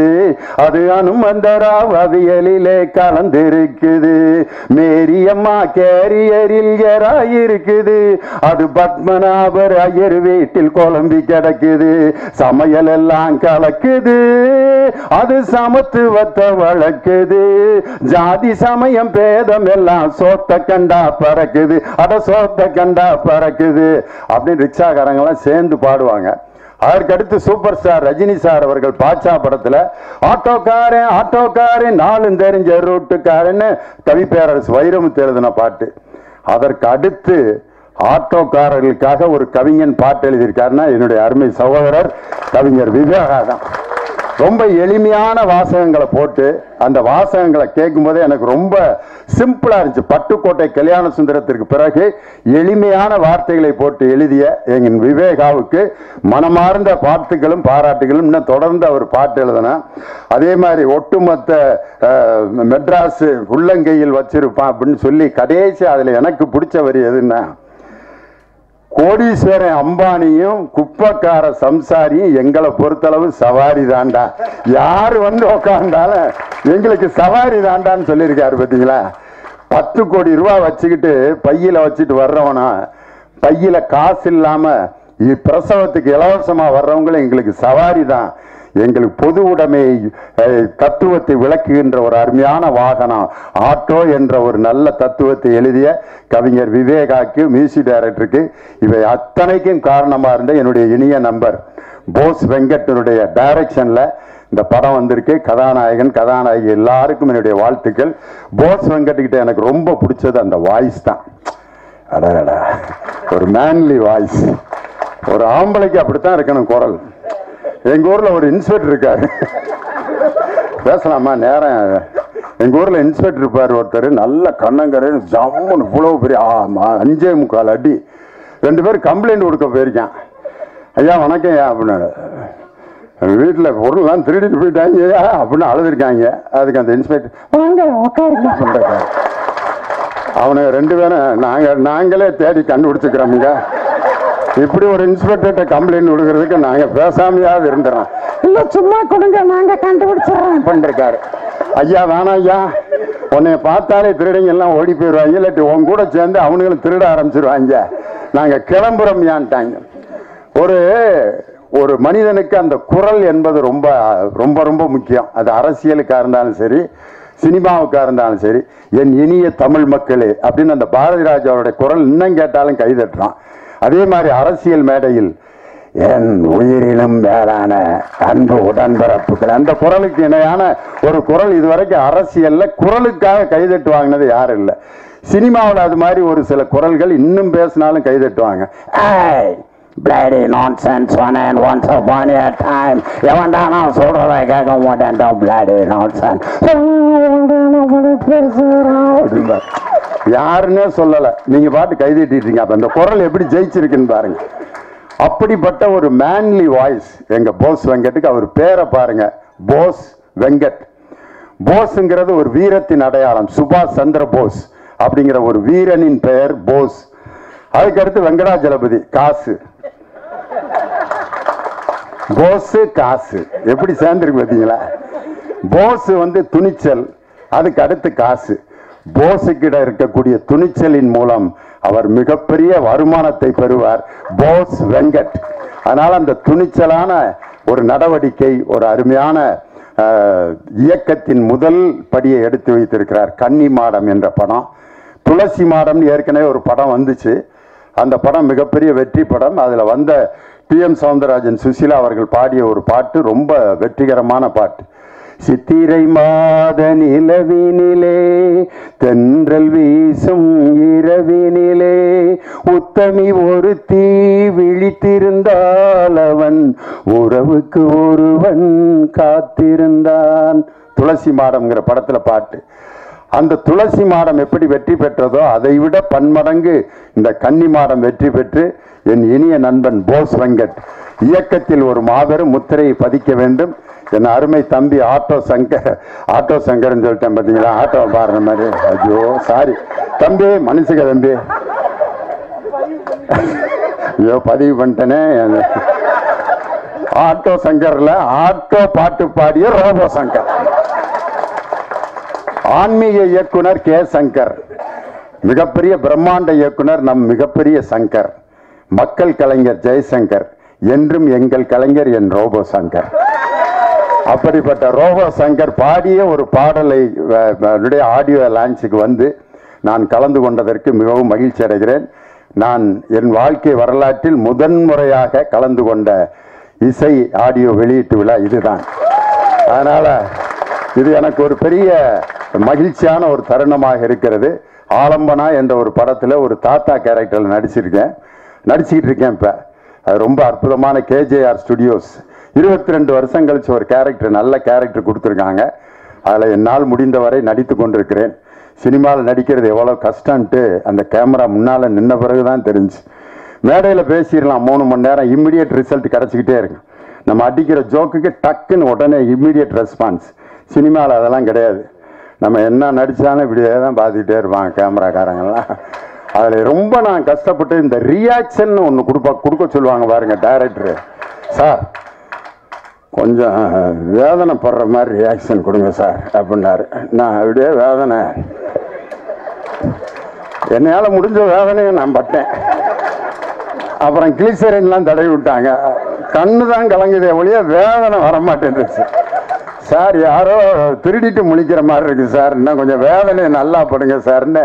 அது அனுமந்தராவ் அவியலிலே கலந்திருக்குது. மேரியம்மா கேரியரில் இருக்குது அது பத்மநாபர் ஐயர் வீட்டில் குழம்பி கிடக்குது. சமையல் எல்லாம் கலக்குது. அது சமத்துவத்தை வளர்க்குது. ஜாதி சமயம் பேதம் எல்லாம் சோத்த கண்டா பறக்குது. அட சோத்த கண்டா பறக்குது. அப்படின்னு ரிக்ஷாக்காரங்கெல்லாம் சேர்ந்து பாடுவாங்க. அதற்கு அடுத்து சூப்பர் ஸ்டார் ரஜினி சார் அவர்கள் பாட்சா படத்தில் ஆட்டோக்காரன் ஆட்டோக்காரன் நாலு தெரிஞ்ச ரூட்டுக்காரன்னு கவிப்பேரரசு வைரமுத்து எழுதின பாட்டு. அதற்கு அடுத்து ஆட்டோக்காரர்களுக்காக ஒரு கவிஞன் பாட்டு எழுதியிருக்காருன்னா என்னுடைய அருமை சகோதரர் கவிஞர் விவேகா தான் ரொம்ப எளிமையான வாசகங்களை போட்டு அந்த வாசகங்களை கேட்கும்போதே எனக்கு ரொம்ப சிம்பிளாக இருந்துச்சு. பட்டுக்கோட்டை கல்யாண சுந்தரத்திற்கு பிறகு எளிமையான வார்த்தைகளை போட்டு எழுதிய எங்கள் விவேகாவுக்கு மனமார்ந்த பாட்டுகளும் பாராட்டுகளும். இன்னும் தொடர்ந்து அவர் பாட்டு எழுதினேன் அதே மாதிரி ஒட்டுமொத்த மெட்ராஸு உள்ளங்கையில் வச்சிருப்பான் அப்படின்னு சொல்லி கடைசி அதில் எனக்கு பிடிச்ச வரி எதுன்னா கோடீஸ்வரன் அம்பானியும் குப்பக்கார சம்சாரியும் எங்களை பொறுத்தளவு சவாரி தாண்டா. யார் வந்து உக்காந்தாலும் எங்களுக்கு சவாரி தாண்டான்னு சொல்லியிருக்காரு பார்த்தீங்களா? பத்து கோடி ரூபா வச்சுக்கிட்டு பையில் வச்சுட்டு வர்றவனா பையில் காசு இல்லாமல் இ- பிரசவத்துக்கு இலவசமாக வர்றவங்களும் எங்களுக்கு சவாரி தான். எங்களுக்கு பொது உடைமை தத்துவத்தை விளக்குகின்ற ஒரு அருமையான வாகனம். ஆட்டோ என்ற ஒரு நல்ல தத்துவத்தை எழுதிய கவிஞர் விவேகாக்கு மியூசிக் டைரக்டருக்கு இவை அத்தனைக்கும் காரணமாக இருந்த என்னுடைய இனிய நம்பர் போஸ் வெங்கட்டனுடைய டைரக்ஷனில் இந்த படம் வந்திருக்கு. கதாநாயகன் கதாநாயகி எல்லாருக்கும் என்னுடைய வாழ்த்துக்கள். போஸ் வெங்கட்கிட்ட எனக்கு ரொம்ப பிடிச்சது அந்த வாய்ஸ் தான். அடடா ஒரு மேன்லி வாய்ஸ் ஒரு ஆம்பளைக்கு அப்படித்தான் இருக்கணும் குரல். எங்கள் ஊரில் ஒரு இன்ஸ்பெக்டர் இருக்காரு. பேசலாமா? நேரம். எங்கள் ஊரில் இன்ஸ்பெக்டர் இருப்பார் ஒருத்தர். நல்ல கண்ணங்கரை ஜம்முன்னு இவ்வளவு பெரிய ஆ, அஞ்சே முக்கால் அடி. ரெண்டு பேரும் கம்ப்ளைண்ட் கொடுக்க போயிருக்கேன். ஐயா வணக்கம் ஐயா அப்படின்னாரு. வீட்டில் பொருள்லாம் திருடிட்டு போயிட்டாங்க ஐயா அப்படின்னு அழுதுருக்காங்க. அதுக்கு அந்த இன்ஸ்பெக்டர் வாங்க உட்காருங்க அப்படின்றாரு. அவனுங்க ரெண்டு பேரும் நாங்கள் நாங்களே தேடி கண்டுபிடிச்சிக்கிறோமுங்க இப்படி ஒரு இன்ஸ்பெக்டர்கிட்ட கம்ப்ளைண்ட் கொடுக்கறதுக்கு நாங்கள் பேசாமையாவது இருந்துறோம். இல்லை சும்மா கொடுங்க நாங்கள் கண்டுபிடிச்சிடறோம். பண்ணிருக்காரு. ஐயா வேணாம் ஐயா. உன்னைய பார்த்தாலே திருடங்க எல்லாம் ஓடி போயிடுவாங்க. இல்லாட்டி உன் கூட சேர்ந்து அவனுங்களும் திருட ஆரம்பிச்சிருவாங்க. நாங்கள் கிளம்புறோம் ஏன்ட்டாங்க. ஒரு ஒரு மனிதனுக்கு அந்த குரல் என்பது ரொம்ப ரொம்ப ரொம்ப முக்கியம். அது அரசியலுக்காக இருந்தாலும் சரி சினிமாவுக்காக இருந்தாலும் சரி என் இனிய தமிழ் மக்களே அப்படின்னு அந்த பாரதி ராஜாவுடைய குரல் இன்னும் கேட்டாலும் கைதட்டுறான் அதே மாதிரி அரசியல் மேடையில் என் உயிரினும் மேலான அன்பு உடன்பிறப்புகள் அந்த குரலுக்கு இணையான ஒரு குரல் இதுவரைக்கும் அரசியல்ல குரலுக்காக கைதட்டு வாங்கினது யாரும் இல்லை. சினிமாவில் அது மாதிரி ஒரு சில குரல்கள் இன்னும் பேசினாலும் கைதட்டுவாங்க ஏய் bloody nonsense one and once one a time எவன்டா நான் சொல்றதை கேட்க மாட்டேன்டா பிளேடி நான்சென்ஸ் யாருன்னே சொல்லலை. நீங்கள் பாட்டு கைதட்டிட்டீங்க அப்போ அந்த குரல் எப்படி ஜெயிச்சிருக்குன்னு பாருங்க. அப்படிப்பட்ட ஒரு மேன்லி வாய்ஸ் எங்கள் போஸ் வெங்கட்டுக்கு அவர் பேரை பாருங்க. போஸ் வெங்கட். போஸுங்கிறது ஒரு வீரத்தின் அடையாளம். சுபாஷ் சந்திர போஸ் அப்படிங்கிற ஒரு வீரனின் பெயர் போஸ். அதுக்கடுத்து வெங்கடாஜலபதி காசு. போஸு காசு. எப்படி சேர்ந்துருக்கு பார்த்தீங்களா? போஸு வந்து துணிச்சல் அதுக்கு அடுத்து காசு. போஸுக்கிட இருக்கக்கூடிய துணிச்சலின் மூலம் அவர் மிகப்பெரிய வருமானத்தை பெறுவார். போஸ் வெங்கட். அதனால் அந்த துணிச்சலான ஒரு நடவடிக்கை ஒரு அருமையான இயக்கத்தின் முதல் படியை எடுத்து வைத்திருக்கிறார் கன்னி மாடம் என்ற படம். துளசி மாடம்னு ஏற்கனவே ஒரு படம் வந்துச்சு. அந்த படம் மிகப்பெரிய வெற்றி படம். அதில் வந்த டி எம் சவுந்தரராஜன் சுசிலா அவர்கள் பாடிய ஒரு பாட்டு ரொம்ப வெற்றிகரமான பாட்டு. சித்திரை மாத நிலவினிலே தென்றல் வீசும் இரவினிலே உத்தமி ஒரு தீ விழித்திருந்தால் அவன் உறவுக்கு ஒருவன் காத்திருந்தான். துளசி மாடம்ங்கிற படத்துல பாட்டு. அந்த துளசி மாடம் எப்படி வெற்றி பெற்றதோ அதை விட பன்மடங்கு இந்த கன்னி மாடம் வெற்றி பெற்று என் இனிய நண்பன் போஸ் வெங்கட். இயக்கத்தில் ஒரு மாபெரும் முத்திரையை பதிக்க வேண்டும். என் அருமை தம்பி ஆட்டோ சங்கர் ஆட்டோ சங்கர்னு சொல்லிட்டேன் பார்த்தீங்களா ஆட்டோ பாடுற மாதிரி. ஐயோ சாரி தம்பி மனுஷங்க தம்பி. ஐயோ பதிவு பண்ணிட்டேனே. ஆட்டோ சங்கரில் ஆட்டோ பாட்டு பாடிய ரோபோ சங்கர். ஆன்மீக இயக்குனர் கே சங்கர். மிகப்பெரிய பிரம்மாண்ட இயக்குனர் நம் மிகப்பெரிய சங்கர். மக்கள் கலைஞர் ஜெய்சங்கர். என்றும் எங்கள் கலைஞர் என் ரோபோ சங்கர். அப்படிப்பட்ட ரோபோ சங்கர் பாடிய ஒரு பாடலை என்னுடைய ஆடியோ லான்ச்சுக்கு வந்து நான் கலந்து கொண்டதற்கு மிகவும் மகிழ்ச்சி அடைகிறேன். நான் என் வாழ்க்கை வரலாற்றில் முதன்முறையாக கலந்து கொண்ட இசை ஆடியோ வெளியீட்டு விழா இதுதான். அதனால் இது எனக்கு ஒரு பெரிய மகிழ்ச்சியான ஒரு தருணமாக இருக்கிறது. ஆலம்பனா என்ற ஒரு படத்தில் ஒரு தாத்தா கேரக்டரில் நடிச்சிருக்கேன். நடிச்சுக்கிட்டு இருக்கேன் இப்போ. ரொம்ப அற்புதமான கேஜேஆர் ஸ்டுடியோஸ். இருபத்தி ரெண்டு வருஷம் கழிச்சு ஒரு கேரக்டர் நல்ல கேரக்டர் கொடுத்துருக்காங்க. அதில் என்னால் முடிந்தவரை நடித்து கொண்டிருக்கிறேன். சினிமாவில் நடிக்கிறது எவ்வளோ கஷ்டன்ட்டு அந்த கேமரா முன்னால் நின்ன பிறகு தான் தெரிஞ்சு. மேடையில் பேசிடலாம் மூணு மணி நேரம் இம்மிடியட் ரிசல்ட் கிடச்சிக்கிட்டே இருக்கு நம்ம அடிக்கிற ஜோக்குக்கு டக்குன்னு உடனே இம்மிடியட் ரெஸ்பான்ஸ் சினிமாவில் அதெல்லாம் கிடையாது. நம்ம என்ன நடித்தாலும் இப்படியே தான் பார்த்துக்கிட்டே இருப்பாங்க கேமராக்காரங்கள்லாம் அதில் ரொம்ப நான் கஷ்டப்பட்டு இந்த ரியாக்ஷன் ஒன்று கொடுப்பா கொடுக்க சொல்லுவாங்க பாருங்க டைரக்டரு சார் கொஞ்சம் வேதனைப்படுற மாதிரி ரியாக்ஷன் கொடுங்க சார் அப்படின்னாரு. நான் அப்படியே வேதனை. என்னையால் முடிஞ்ச வேதனையை நான் பட்டேன். அப்புறம் கிளிசரின்லாம் தடவி விட்டாங்க. கண்ணு தான் கலங்குதே ஒழிய வேதனை வரமாட்டேன்ருச்சு சார் யாரோ திருடிட்டு முழிக்கிற மாதிரி இருக்குது சார். இன்னும் கொஞ்சம் வேதனையை நல்லா படுங்க சார்னு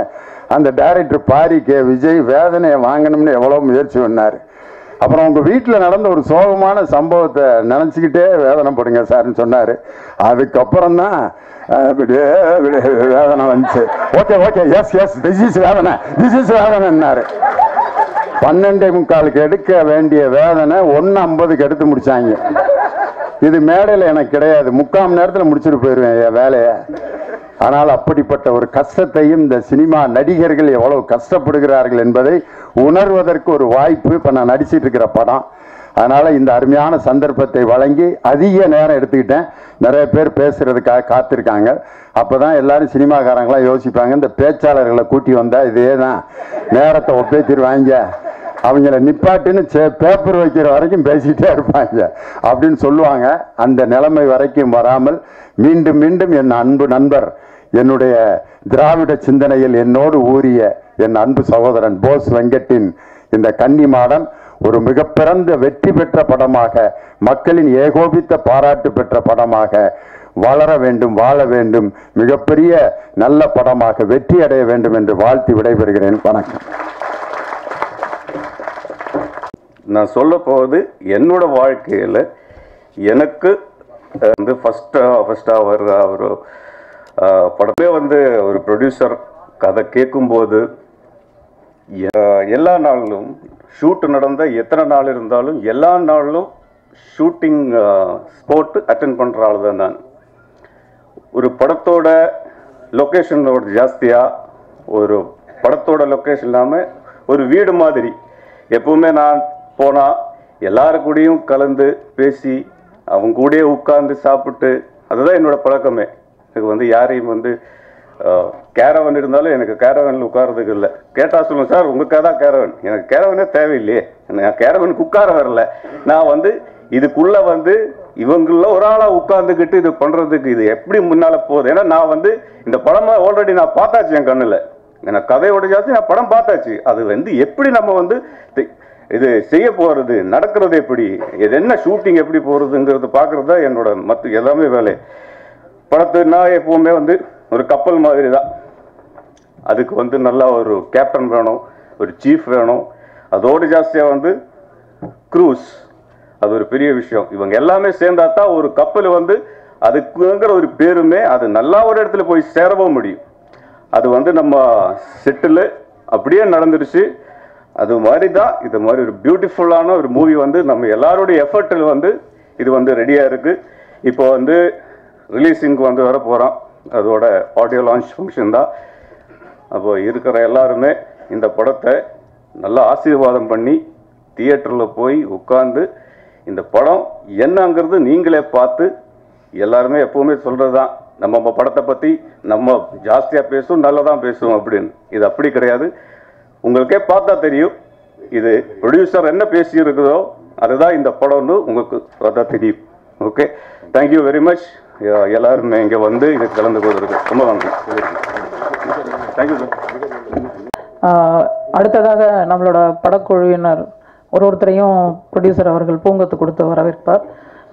அந்த டைரக்டர் பாரி கே விஜய் வேதனையை வாங்கணும்னு எவ்வளோ முயற்சி பண்ணார். அப்புறம் உங்கள் வீட்டில் நடந்த ஒரு சோகமான சம்பவத்தை நினச்சிக்கிட்டே வேதனைப்படுங்க சார்னு சொன்னார். அதுக்கப்புறம் தான் வேதனை வந்துச்சு. Okay okay yes yes this is வேதனை திஸ் இஸ் வேதனைன்னாரு. பன்னெண்டே முக்காலுக்கு எடுக்க வேண்டிய வேதனை ஒன்று ஐம்பதுக்கு எடுத்து முடித்தாங்க இது மேடையில் எனக்கு கிடையாது. முக்கால் மணி நேரத்தில் முடிச்சுட்டு போயிடுவேன் என் வேலையை. ஆனால் அப்படிப்பட்ட ஒரு கஷ்டத்தையும் இந்த சினிமா நடிகர்கள் எவ்வளவு கஷ்டப்படுகிறார்கள் என்பதை உணர்வதற்கு ஒரு வாய்ப்பு இப்போ நான் நடிச்சிட்டு இருக்கிற படம். அதனால் இந்த அருமையான சந்தர்ப்பத்தை வழங்கி அதிக நேரம் எடுத்துக்கிட்டேன். நிறைய பேர் பேசுகிறதுக்காக காத்திருக்காங்க. அப்பதான் எல்லோரும் சினிமாக்காரங்களாம் யோசிப்பாங்க இந்த பேச்சாளர்களை கூட்டி வந்தால் இதே தான் நேரத்தை ஒப்பேத்திடுவாங்க. அவங்கள நிப்பாட்டுன்னு சே- பேப்பர் வைக்கிற வரைக்கும் பேசிகிட்டே இருப்பாங்க அப்படின்னு சொல்லுவாங்க. அந்த நிலைமை வரைக்கும் வராமல் மீண்டும் மீண்டும் என் அன்பு நண்பர் என்னுடைய திராவிட சிந்தனையில் என்னோடு ஊறிய என் அன்பு சகோதரன் போஸ் வெங்கட்டின் இந்த கன்னி மாடம் ஒரு மிக பிறந்த வெற்றி பெற்ற படமாக மக்களின் ஏகோபித்த பாராட்டு பெற்ற படமாக வளர வேண்டும் வாழ வேண்டும் மிகப்பெரிய நல்ல படமாக வெற்றி அடைய வேண்டும் என்று வாழ்த்தி விடைபெறுகிறேன். வணக்கம். நான் சொல்ல போவது என்னோட வாழ்க்கையில் எனக்கு வந்து ஃபஸ்ட்டாக ஃபஸ்ட்டாக அவர் அவர் படமே வந்து ஒரு ப்ரொடியூசர் கதை கேட்கும்போது எல்லா நாளிலும் ஷூட் நடந்த எத்தனை நாள் இருந்தாலும் எல்லா நாளிலும் ஷூட்டிங் ஸ்போர்ட் அட்டன் பண்ணுற ஆள் தான் நான். ஒரு படத்தோட லொக்கேஷனோட ஜாஸ்தியாக ஒரு படத்தோட லொக்கேஷன் இல்லாமல் ஒரு வீடு மாதிரி. எப்பவுமே நான் போனால் எல்லாரு கூடயும் கலந்து பேசி அவங்க கூடயே உட்கார்ந்து சாப்பிட்டு அதுதான் என்னோட பழக்கமே. எனக்கு வந்து யாரையும் வந்து கேரவன் இருந்தாலும் எனக்கு கேரவனில் உட்கார்றதுக்கு இல்லை. கேட்டால் சொல்லுங்க சார் உங்களுக்காக தான் கேரவன் எனக்கு கேரவனே தேவையில்லையே. நான் கேரவனுக்கு உட்கார வரல. நான் வந்து இதுக்குள்ளே வந்து இவங்கள ஒரு ஆளாக உட்காந்துக்கிட்டு இது பண்ணுறதுக்கு இது எப்படி முன்னால் போகுது? ஏன்னா நான் வந்து இந்த படமாக ஆல்ரெடி நான் பார்த்தாச்சு என் கண்ணில். எனக்கு கதையோட ஜாஸ்தி நான் படம் பார்த்தாச்சு. அது வந்து எப்படி நம்ம வந்து இது செய்ய போகிறது நடக்கிறது எப்படி இது என்ன ஷூட்டிங் எப்படி போகிறதுங்கிறது பார்க்கறது தான் என்னோட மற்ற எல்லாமே வேலை. படத்துனா எப்பவுமே வந்து ஒரு கப்பல் மாதிரி தான் அதுக்கு வந்து நல்லா ஒரு கேப்டன் வேணும் ஒரு சீஃப் வேணும். அதோடு ஜாஸ்தியாக வந்து க்ரூஸ் அது ஒரு பெரிய விஷயம். இவங்க எல்லாமே சேர்ந்தா தான் ஒரு கப்பல் வந்து அதுக்குங்கிற ஒரு பேருமே அது நல்லா ஒரு இடத்துல போய் சேரவும் முடியும். அது வந்து நம்ம செட்டில் அப்படியே நடந்துருச்சு. அது மாதிரி தான் இது மாதிரி ஒரு பியூட்டிஃபுல்லான ஒரு மூவி வந்து நம்ம எல்லாருடைய எஃபர்ட்டில் வந்து இது வந்து ரெடியாக இருக்குது இப்போ வந்து ரிலீஸிங்க்கு வந்து வர போகிறோம் அதோட ஆடியோ லான்ச் ஃபங்க்ஷன் தான். அப்போ இருக்கிற எல்லாருமே இந்த படத்தை நல்லா ஆசீர்வாதம் பண்ணி தியேட்டரில் போய் உட்காந்து இந்த படம் என்னங்கிறது நீங்களே பார்த்து எல்லாருமே எப்போவுமே சொல்கிறது தான் நம்ம நம்ம படத்தை பற்றி நம்ம ஜாஸ்தியாக பேசுவோம் நல்லதான் பேசுவோம் அப்படின்னு. இது அப்படி கிடையாது. உங்களுக்கே பார்த்தா தெரியும். இது ப்ரொடியூசர் என்ன பேசியிருக்குதோ அதுதான் இந்த படம்னு உங்களுக்கு பார்த்தா தெரியும். ஓகே தேங்க்யூ வெரி மச் எல்லாருமே இங்கே வந்து இங்கே கலந்து கொள்வதற்கு ரொம்ப நன்றி. தேங்க்யூ சார் அடுத்ததாக நம்மளோட படக்குழுவினர் ஒரு ஒருத்தரையும் ப்ரொடியூசர் அவர்கள் பூங்கத்து கொடுத்து வரவேற்பார்.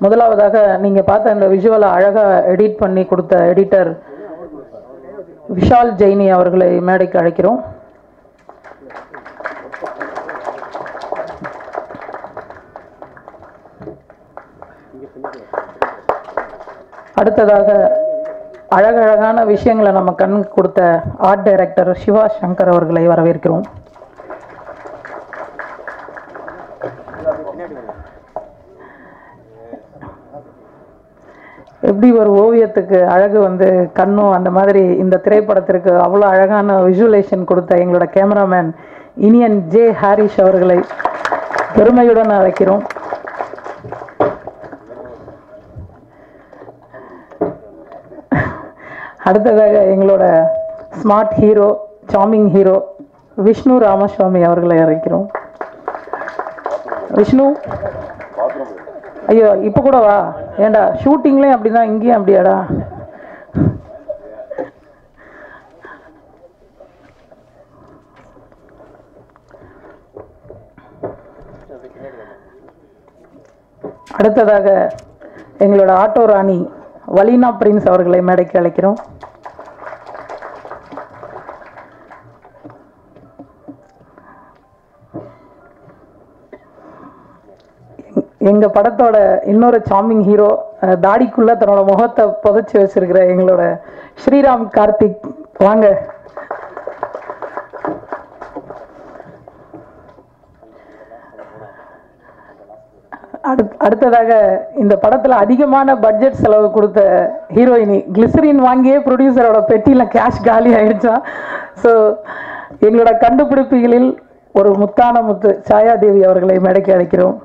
முதலாவதாக நீங்கள் பார்த்த இந்த விஷுவலை அழகாக எடிட் பண்ணி கொடுத்த எடிட்டர் விஷால் ஜெய்னி அவர்களை மேடைக்கு அழைக்கிறோம். அடுத்ததாக அழகழகான விஷயங்களை நம்ம கண்ணுக்கு கொடுத்த ஆர்ட் டைரக்டர் சிவா சங்கர் அவர்களை வரவேற்கிறோம். எப்படி ஒரு ஓவியத்துக்கு அழகு வந்து கண்ணும் அந்த மாதிரி இந்த திரைப்படத்திற்கு அவ்வளோ அழகான விஷுவலேஷன் கொடுத்த எங்களோட கேமராமேன் இனியன் ஜே ஹாரிஷ் அவர்களை பெருமையுடன் அழைக்கிறோம். அடுத்ததாக எங்களோட smart hero charming hero Vishnu Ramaswamy அவர்களை இறக்கிறோம் விஷ்ணு ஐயோ இப்போ கூட வா. ஏண்டா ஷூட்டிங்லேயும் அப்படிதான் இங்கேயும் அப்படியாடா? அடுத்ததாக எங்களோட ஆட்டோ ராணி வலினா பிரின்ஸ் அவர்களை மேடைக்கு அழைக்கிறோம். எங்க படத்தோட இன்னொரு சாமிங் ஹீரோ தாடிக்குள்ள தன்னோட முகத்தை புதைச்சி வச்சிருக்கிற எங்களோட ஸ்ரீராம் கார்த்திக். வாங்க. அடுத்- அடுத்ததாக இந்த படத்துல அதிகமான பட்ஜெட் செலவு கொடுத்த ஹீரோயினி கிளிசரின் வாங்கியே ப்ரொடியூசரோட பெட்டியில் கேஷ் காலி ஆயிடுச்சான் ஸோ எங்களோட கண்டுபிடிப்புகளில் ஒரு முத்தான முத்து சாயாதேவி அவர்களை மேடைக்கு அழைக்கிறோம்.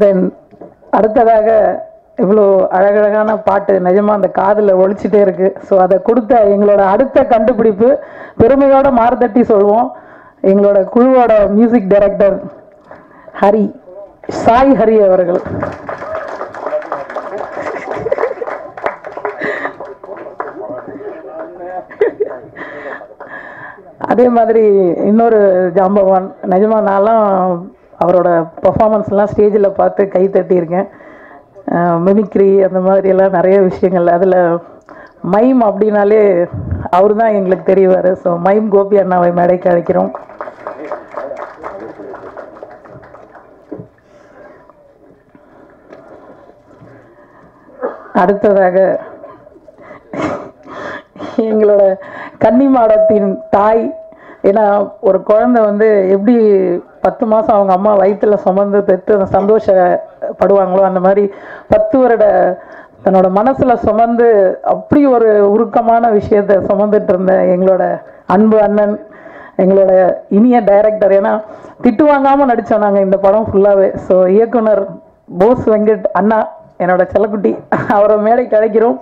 தென் அடுத்ததாக இவ்வளோ அழகழகான பாட்டு நிஜமாக அந்த காதில் ஒழிச்சிட்டே இருக்கு. ஸோ அதை கொடுத்த எங்களோட அடுத்த கண்டுபிடிப்பு பெருமையோட மாறுதட்டி சொல்வோம். எங்களோட குழுவோட மியூசிக் டைரக்டர் ஹரி சாய் ஹரி அவர்கள். அதே மாதிரி இன்னொரு ஜாம்பவான் நிஜமா நான்லாம் அவரோட பர்ஃபாமன்ஸ்லாம் ஸ்டேஜில் பார்த்து கை தட்டியிருக்கேன். மிமிக்ரி அந்த மாதிரி எல்லாம் நிறைய விஷயங்கள். அதில் மைம் அப்படின்னாலே அவர் தான் எங்களுக்கு தெரியவார் ஸோ மைம் கோபி அண்ணாவை மேடைக்கு அழைக்கிறோம். அடுத்ததாக எங்களோட கன்னி மாடத்தின் தாய். ஏன்னா ஒரு குழந்தை வந்து எப்படி பத்து மாதம் அவங்க அம்மா வயிற்றுல சுமந்து பெற்று அந்த சந்தோஷப்படுவாங்களோ அந்த மாதிரி பத்து வருட தன்னோட மனசில் சுமந்து அப்படி ஒரு உருக்கமான விஷயத்தை சுமந்துட்டு இருந்த எங்களோட அன்பு அண்ணன் எங்களோட இனிய டைரக்டர் ஏன்னா திட்டு வாங்காமல் நடித்தோம் நாங்கள் இந்த படம் ஃபுல்லாகவே ஸோ இயக்குனர் போஸ் வெங்கட் அண்ணா என்னோட செல்லக்குட்டி. அவரை மேடை கிடைக்கிறோம்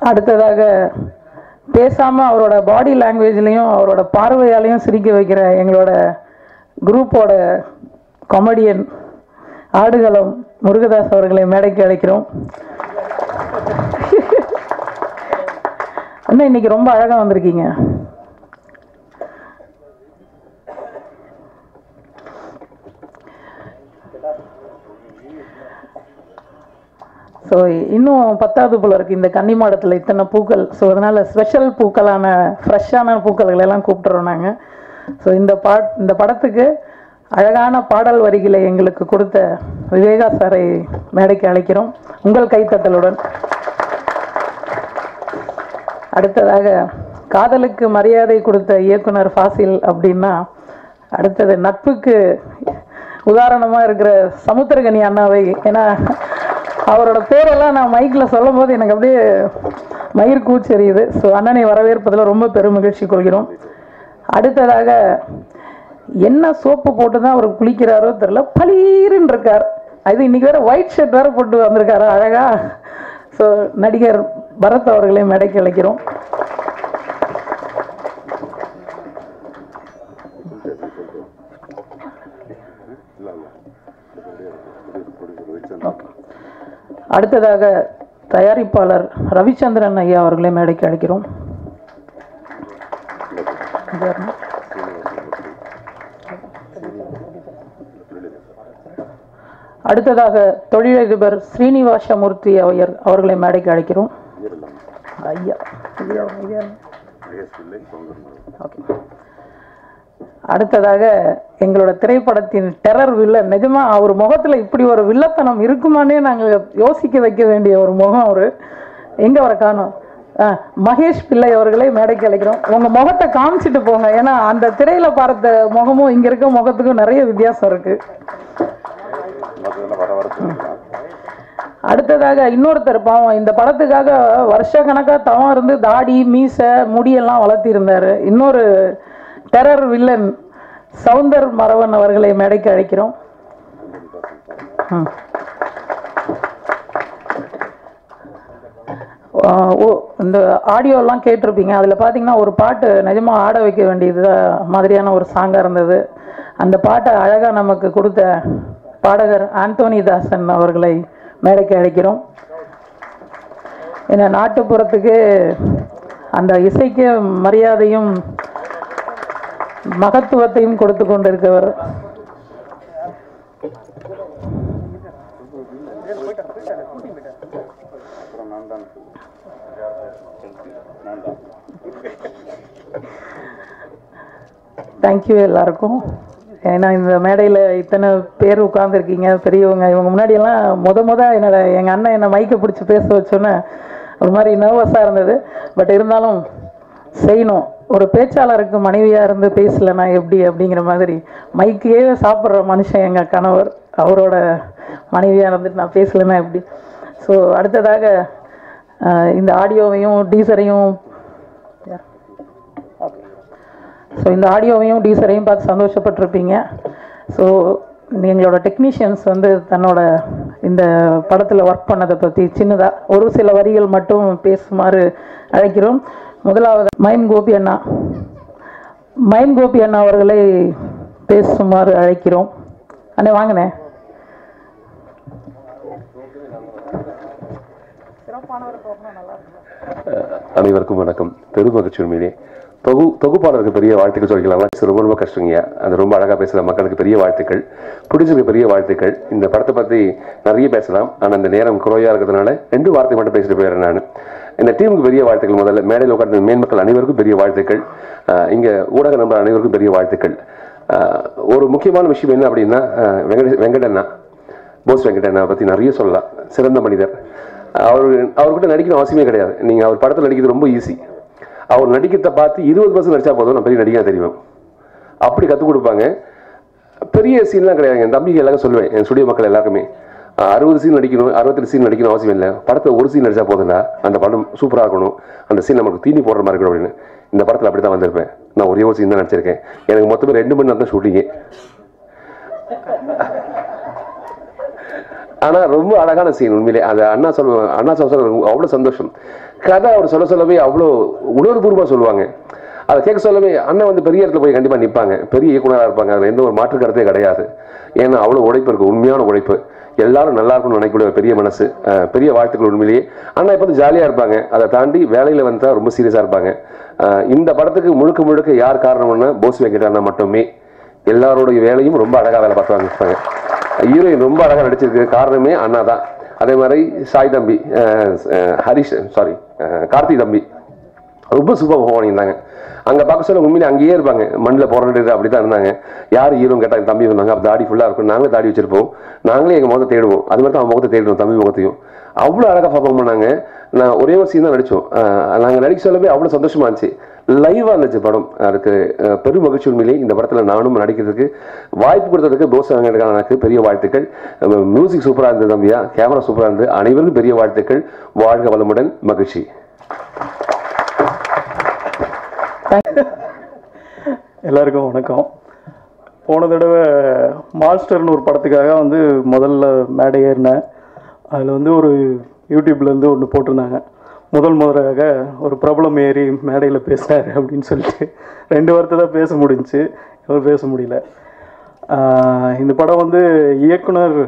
அடுத்ததாக பேசாமல் அவரோட பாடி லாங்குவேஜ்லேயும் அவரோட பார்வையாலையும் சிரிக்க வைக்கிற எங்களோட குரூப்போட காமெடியன் ஆடுகளம் முருகதாஸ் அவர்களை மேடைக்கு அழைக்கிறோம். அண்ணா இன்னைக்கு ரொம்ப அழகாக வந்திருக்கீங்க. ஸோ இன்னும் பத்தாவது போல இருக்கு. இந்த கன்னி மாடத்தில் இத்தனை பூக்கள். ஸோ அதனால ஸ்பெஷல் பூக்களான ஃப்ரெஷ்ஷான பூக்கள்களை எல்லாம் கூப்பிட்டுறோம் நாங்கள் ஸோ இந்த பாட் இந்த படத்துக்கு அழகான பாடல் வரிகளை எங்களுக்கு கொடுத்த விவேகா சாரை மேடைக்கு அழைக்கிறோம். உங்கள் கைத்தட்டலுடன். அடுத்ததாக காதலுக்கு மரியாதை கொடுத்த இயக்குனர் ஃபாசில் அப்படின்னா அடுத்தது நட்புக்கு உதாரணமாக இருக்கிற சமுத்திரகனி அண்ணாவை ஏன்னா அவரோட பேரெல்லாம் நான் மைக்கில் சொல்லும் போது எனக்கு அப்படியே மயிர் கூச்செறியுது ஸோ அண்ணனை வரவேற்பதில் ரொம்ப பெருமகிழ்ச்சி கொள்கிறோம். அடுத்ததாக என்ன சோப்பு போட்டு தான் அவர் குளிக்கிறாரோ தெரில பளீருன்னு இருக்கார். அது இன்னைக்கு வேறு ஒயிட் ஷர்ட் வேறு போட்டு வந்திருக்காரு. அழகாக ஸோ நடிகர் பரத் அவர்களையும் மேடைக்கு அழைக்கிறோம். அடுத்ததாக தயாரிப்பாளர் ரவிச்சந்திரன் ஐயா அவர்களை மேடைக்கு அழைக்கிறோம்? அடுத்ததாக தொழிலதிபர் ஸ்ரீனிவாசமூர்த்தி அவர் அவர்களை மேடைக்கு அழைக்கிறோம். ஐயா. ஐயா, ஐயா. ஓகே. அடுத்ததாக எங்களோட திரைப்படத்தின் டெரர் வில்ல நிஜமா அவர் முகத்துல இப்படி ஒரு வில்லத்தனம் இருக்குமானே நாங்கள் யோசிக்க வைக்க வேண்டிய ஒரு முகம் அவரு. எங்க வர காணோம்? ஆ, மகேஷ் பிள்ளை அவர்களை மேடைக்கு அழைக்கிறோம். உங்க முகத்தை காமிச்சிட்டு போங்க. ஏன்னா அந்த திரையில பார்த்த முகமும் இங்க இருக்க முகத்துக்கும் நிறைய வித்தியாசம் இருக்கு. அடுத்ததாக இன்னொருத்தர் பாவம் இந்த படத்துக்காக வருஷ கணக்காக தவம் இருந்து தாடி மீசை முடியெல்லாம் வளர்த்திருந்தாரு. இன்னொரு டெரர் வில்லன் சவுந்தர் மரவன் அவர்களை மேடைக்கு அழைக்கிறோம். ஓ இந்த ஆடியோலாம் கேட்டிருப்பீங்க. அதில் பார்த்தீங்கன்னா ஒரு பாட்டு நிஜமாக ஆட வைக்க வேண்டியது மாதிரியான ஒரு சாங்காக இருந்தது. அந்த பாட்டை அழகாக நமக்கு கொடுத்த பாடகர் ஆண்டோனி தாசன் அவர்களை மேடைக்கு அழைக்கிறோம். ஏன்னா நாட்டுப்புறத்துக்கு அந்த இசைக்கு மரியாதையும் மகத்துவத்தையும் கொடுத்து கொண்டிருக்கவர் தேங்க்யூ எல்லாருக்கும். ஏன்னா இந்த மேடையில் இத்தனை பேர் உட்காந்துருக்கீங்க பெரியவங்க இவங்க முன்னாடியெல்லாம் முத முத என்னோட எங்கள் அண்ணன் என்னை மைக்கை பிடிச்சி பேச வச்சோன்னே ஒரு மாதிரி நர்வஸாக இருந்தது. பட் இருந்தாலும் செய்யணும். ஒரு பேச்சாளருக்கு மனைவியாக இருந்து பேசலைன்னா எப்படி அப்படிங்கிற மாதிரி மைக்கையே சாப்பிட்ற மனுஷன் எங்கள் கணவர். அவரோட மனைவியாக இருந்துட்டு நான் பேசலைன்னா எப்படி? ஸோ அடுத்ததாக இந்த ஆடியோவையும் டீசரையும் ஸோ இந்த ஆடியோவையும் டீசரையும் பார்த்து சந்தோஷப்பட்டிருப்பீங்க. ஸோ எங்களோட டெக்னீஷியன்ஸ் வந்து தன்னோட இந்த படத்தில் ஒர்க் பண்ணதை பற்றி சின்னதாக ஒரு சில வரிகள் மட்டும் பேசுமாறு அழைக்கிறோம். முதலாவது மைம் கோபி அண்ணா. மைம் கோபி அண்ணா அவர்களை பேசுமாறு அழைக்கிறோம். அண்ணே வாங்கண்ணே. அனைவருக்கும் வணக்கம். பெரும் மகிழ்ச்சி உண்மையிலே தொகு தொகுப்பாளருக்கு பெரிய வாழ்த்துக்கள் சொல்லிக்கலாம். ரொம்ப ரொம்ப கஷ்டங்க. அது ரொம்ப அழகாக பேசுகிற மக்களுக்கு பெரிய வாழ்த்துக்கள். பிடிச்சிருக்கு பெரிய வாழ்த்துக்கள். இந்த படத்தை பற்றி நிறைய பேசலாம். ஆனால் இந்த நேரம் குறையாக இருக்கிறதுனால ரெண்டு வார்த்தை மட்டும் பேசிட்டு போயிடுறேன் நான். இந்த டீமுக்கு பெரிய வாழ்த்துக்கள் முதல்ல. மேடையில் உட்கார்ந்த மேன்மக்கள் அனைவருக்கும் பெரிய வாழ்த்துக்கள். இங்கே இங்க ஊடக நண்பர் அனைவருக்கும் பெரிய வாழ்த்துக்கள். ஒரு முக்கியமான விஷயம் என்ன அப்படின்னா வெங்கட வெங்கடண்ணா போஸ் வெங்கடண்ணா பற்றி நிறைய சொல்லலாம். சிறந்த மனிதர். அவர் அவர்கிட்ட நடிக்கணும் அவசியமே கிடையாது. நீங்கள் அவர் படத்தில் நடிக்கிறது ரொம்ப ஈஸி அவர் நடிக்கிறத பார்த்து இருபது பர்சன்ட் நடிச்சா போதும். நான் பெரிய நடிகா தெரியும். அப்படி கற்றுக் கொடுப்பாங்க. பெரிய சீன்லாம் கிடையாது. என் தம்பிக்கு எல்லாருக்கும் சொல்லுவேன். என் ஸ்டுடியோ மக்கள் எல்லாருக்குமே. அறுபது சீன் நடிக்கணும் அறுபத்தெட்டு சீன் நடிக்கணும் அவசியம் இல்லை. படத்தை ஒரு சீன் நடிச்சா போதும்டா. அந்த படம் சூப்பராக இருக்கணும். அந்த சீன் நமக்கு தீனி போடுற மாதிரி இருக்கணும் அப்படின்னு. இந்த படத்தில் அப்படி தான் வந்திருப்பேன். நான் ஒரே ஒரு சீன் தான் நடிச்சிருக்கேன். எனக்கு மொத்தமே ரெண்டு மணி நேரம் தான் ஷூட்டிங்கு ஆனால் ரொம்ப அழகான சீன் உண்மையிலே. அந்த அண்ணா சொல்ல அண்ணா சொல்ல சொல்ல அவ்வளோ சந்தோஷம். கதை அவர் சொல்ல சொல்லவே அவ்வளோ உணர்வுபூர்வமாக சொல்லுவாங்க. அதை கேட்க சொல்லவே அண்ணன் வந்து பெரிய இடத்துல போய் கண்டிப்பாக நிற்பாங்க பெரிய இயக்குனராக இருப்பாங்க. அதில் எந்த ஒரு மாற்று கருத்தே கிடையாது. ஏன்னா அவ்வளோ உழைப்பு இருக்குது உண்மையான உழைப்பு. எல்லாரும் நல்லா இருக்கும்னு நினைக்கக்கூடிய பெரிய மனசு பெரிய வாழ்த்துக்கள் உண்மையிலேயே. ஆனால் இப்போ வந்து ஜாலியாக இருப்பாங்க. அதை தாண்டி வேலையில் வந்தால் ரொம்ப சீரியஸாக இருப்பாங்க. இந்த படத்துக்கு முழுக்க முழுக்க யார் காரணம்னா போஸ் வெங்கடானா அண்ணா மட்டுமே. எல்லாரோடைய வேலையும் ரொம்ப அழகாக வேலை பார்த்து வாங்கிப்பாங்க ஹீரோயின் ரொம்ப அழகாக நடிச்சிருக்கு. காரணமே அண்ணா தான். அதே மாதிரி சாய் தம்பி ஹரிஷ் சாரி கார்த்தி தம்பி. ரொம்ப சூப்பர் பர்ஃபார்ம் பண்ணியிருந்தாங்க. அங்கே பார்க்க சொல்ல உண்மையிலே அங்கேயே இருப்பாங்க. மண்ணில் போராடுறது அப்படி தான் இருந்தாங்க. யார் ஹீரோன்னு கேட்டாங்க தம்பி சொன்னாங்க. அப்போ தாடி ஃபுல்லாக இருக்கும். நாங்களே தாடி வச்சிருப்போம். நாங்களே எங்கள் முகத்தை தேடுவோம். அது மாதிரி தான் அவன் முகத்தை தேடுவோம் தம்பி முகத்தையும். அவ்வளோ அழகாக பர்ஃபார்ம் பண்ணாங்க. நான் ஒரே ஒரு சீன் தான் நடித்தோம் நாங்கள் நடிக்க சொல்லவே அவ்வளோ சந்தோஷமாக இருந்துச்சு. லைவாக இருந்துச்சு படம். அதுக்கு பெரும் மகிழ்ச்சி உண்மையிலே இந்த படத்தில் நானும் நடிக்கிறதுக்கு வாய்ப்பு கொடுத்ததுக்கு போஸ் எனக்கு பெரிய வாழ்த்துக்கள். மியூசிக் சூப்பராக இருந்தது தம்பியா. கேமரா சூப்பராக இருந்தது. அனைவருக்கும் பெரிய வாழ்த்துக்கள். வாழ்க வளமுடன். மகிழ்ச்சி. எல்லாருக்கும் வணக்கம். போன தடவை மாஸ்டர்னு ஒரு படத்துக்காக வந்து முதல்ல மேடை ஏறினேன். அதில் வந்து ஒரு யூடியூப்லேருந்து ஒன்று போட்டிருந்தாங்க. முதல் முதலாக ஒரு பிரபலம் ஏறி மேடையில் பேசினார் அப்படின்னு சொல்லிட்டு ரெண்டு வார்த்தை தான் பேச முடிஞ்சு அவர் பேச முடியல. இந்த படம் வந்து இயக்குனர்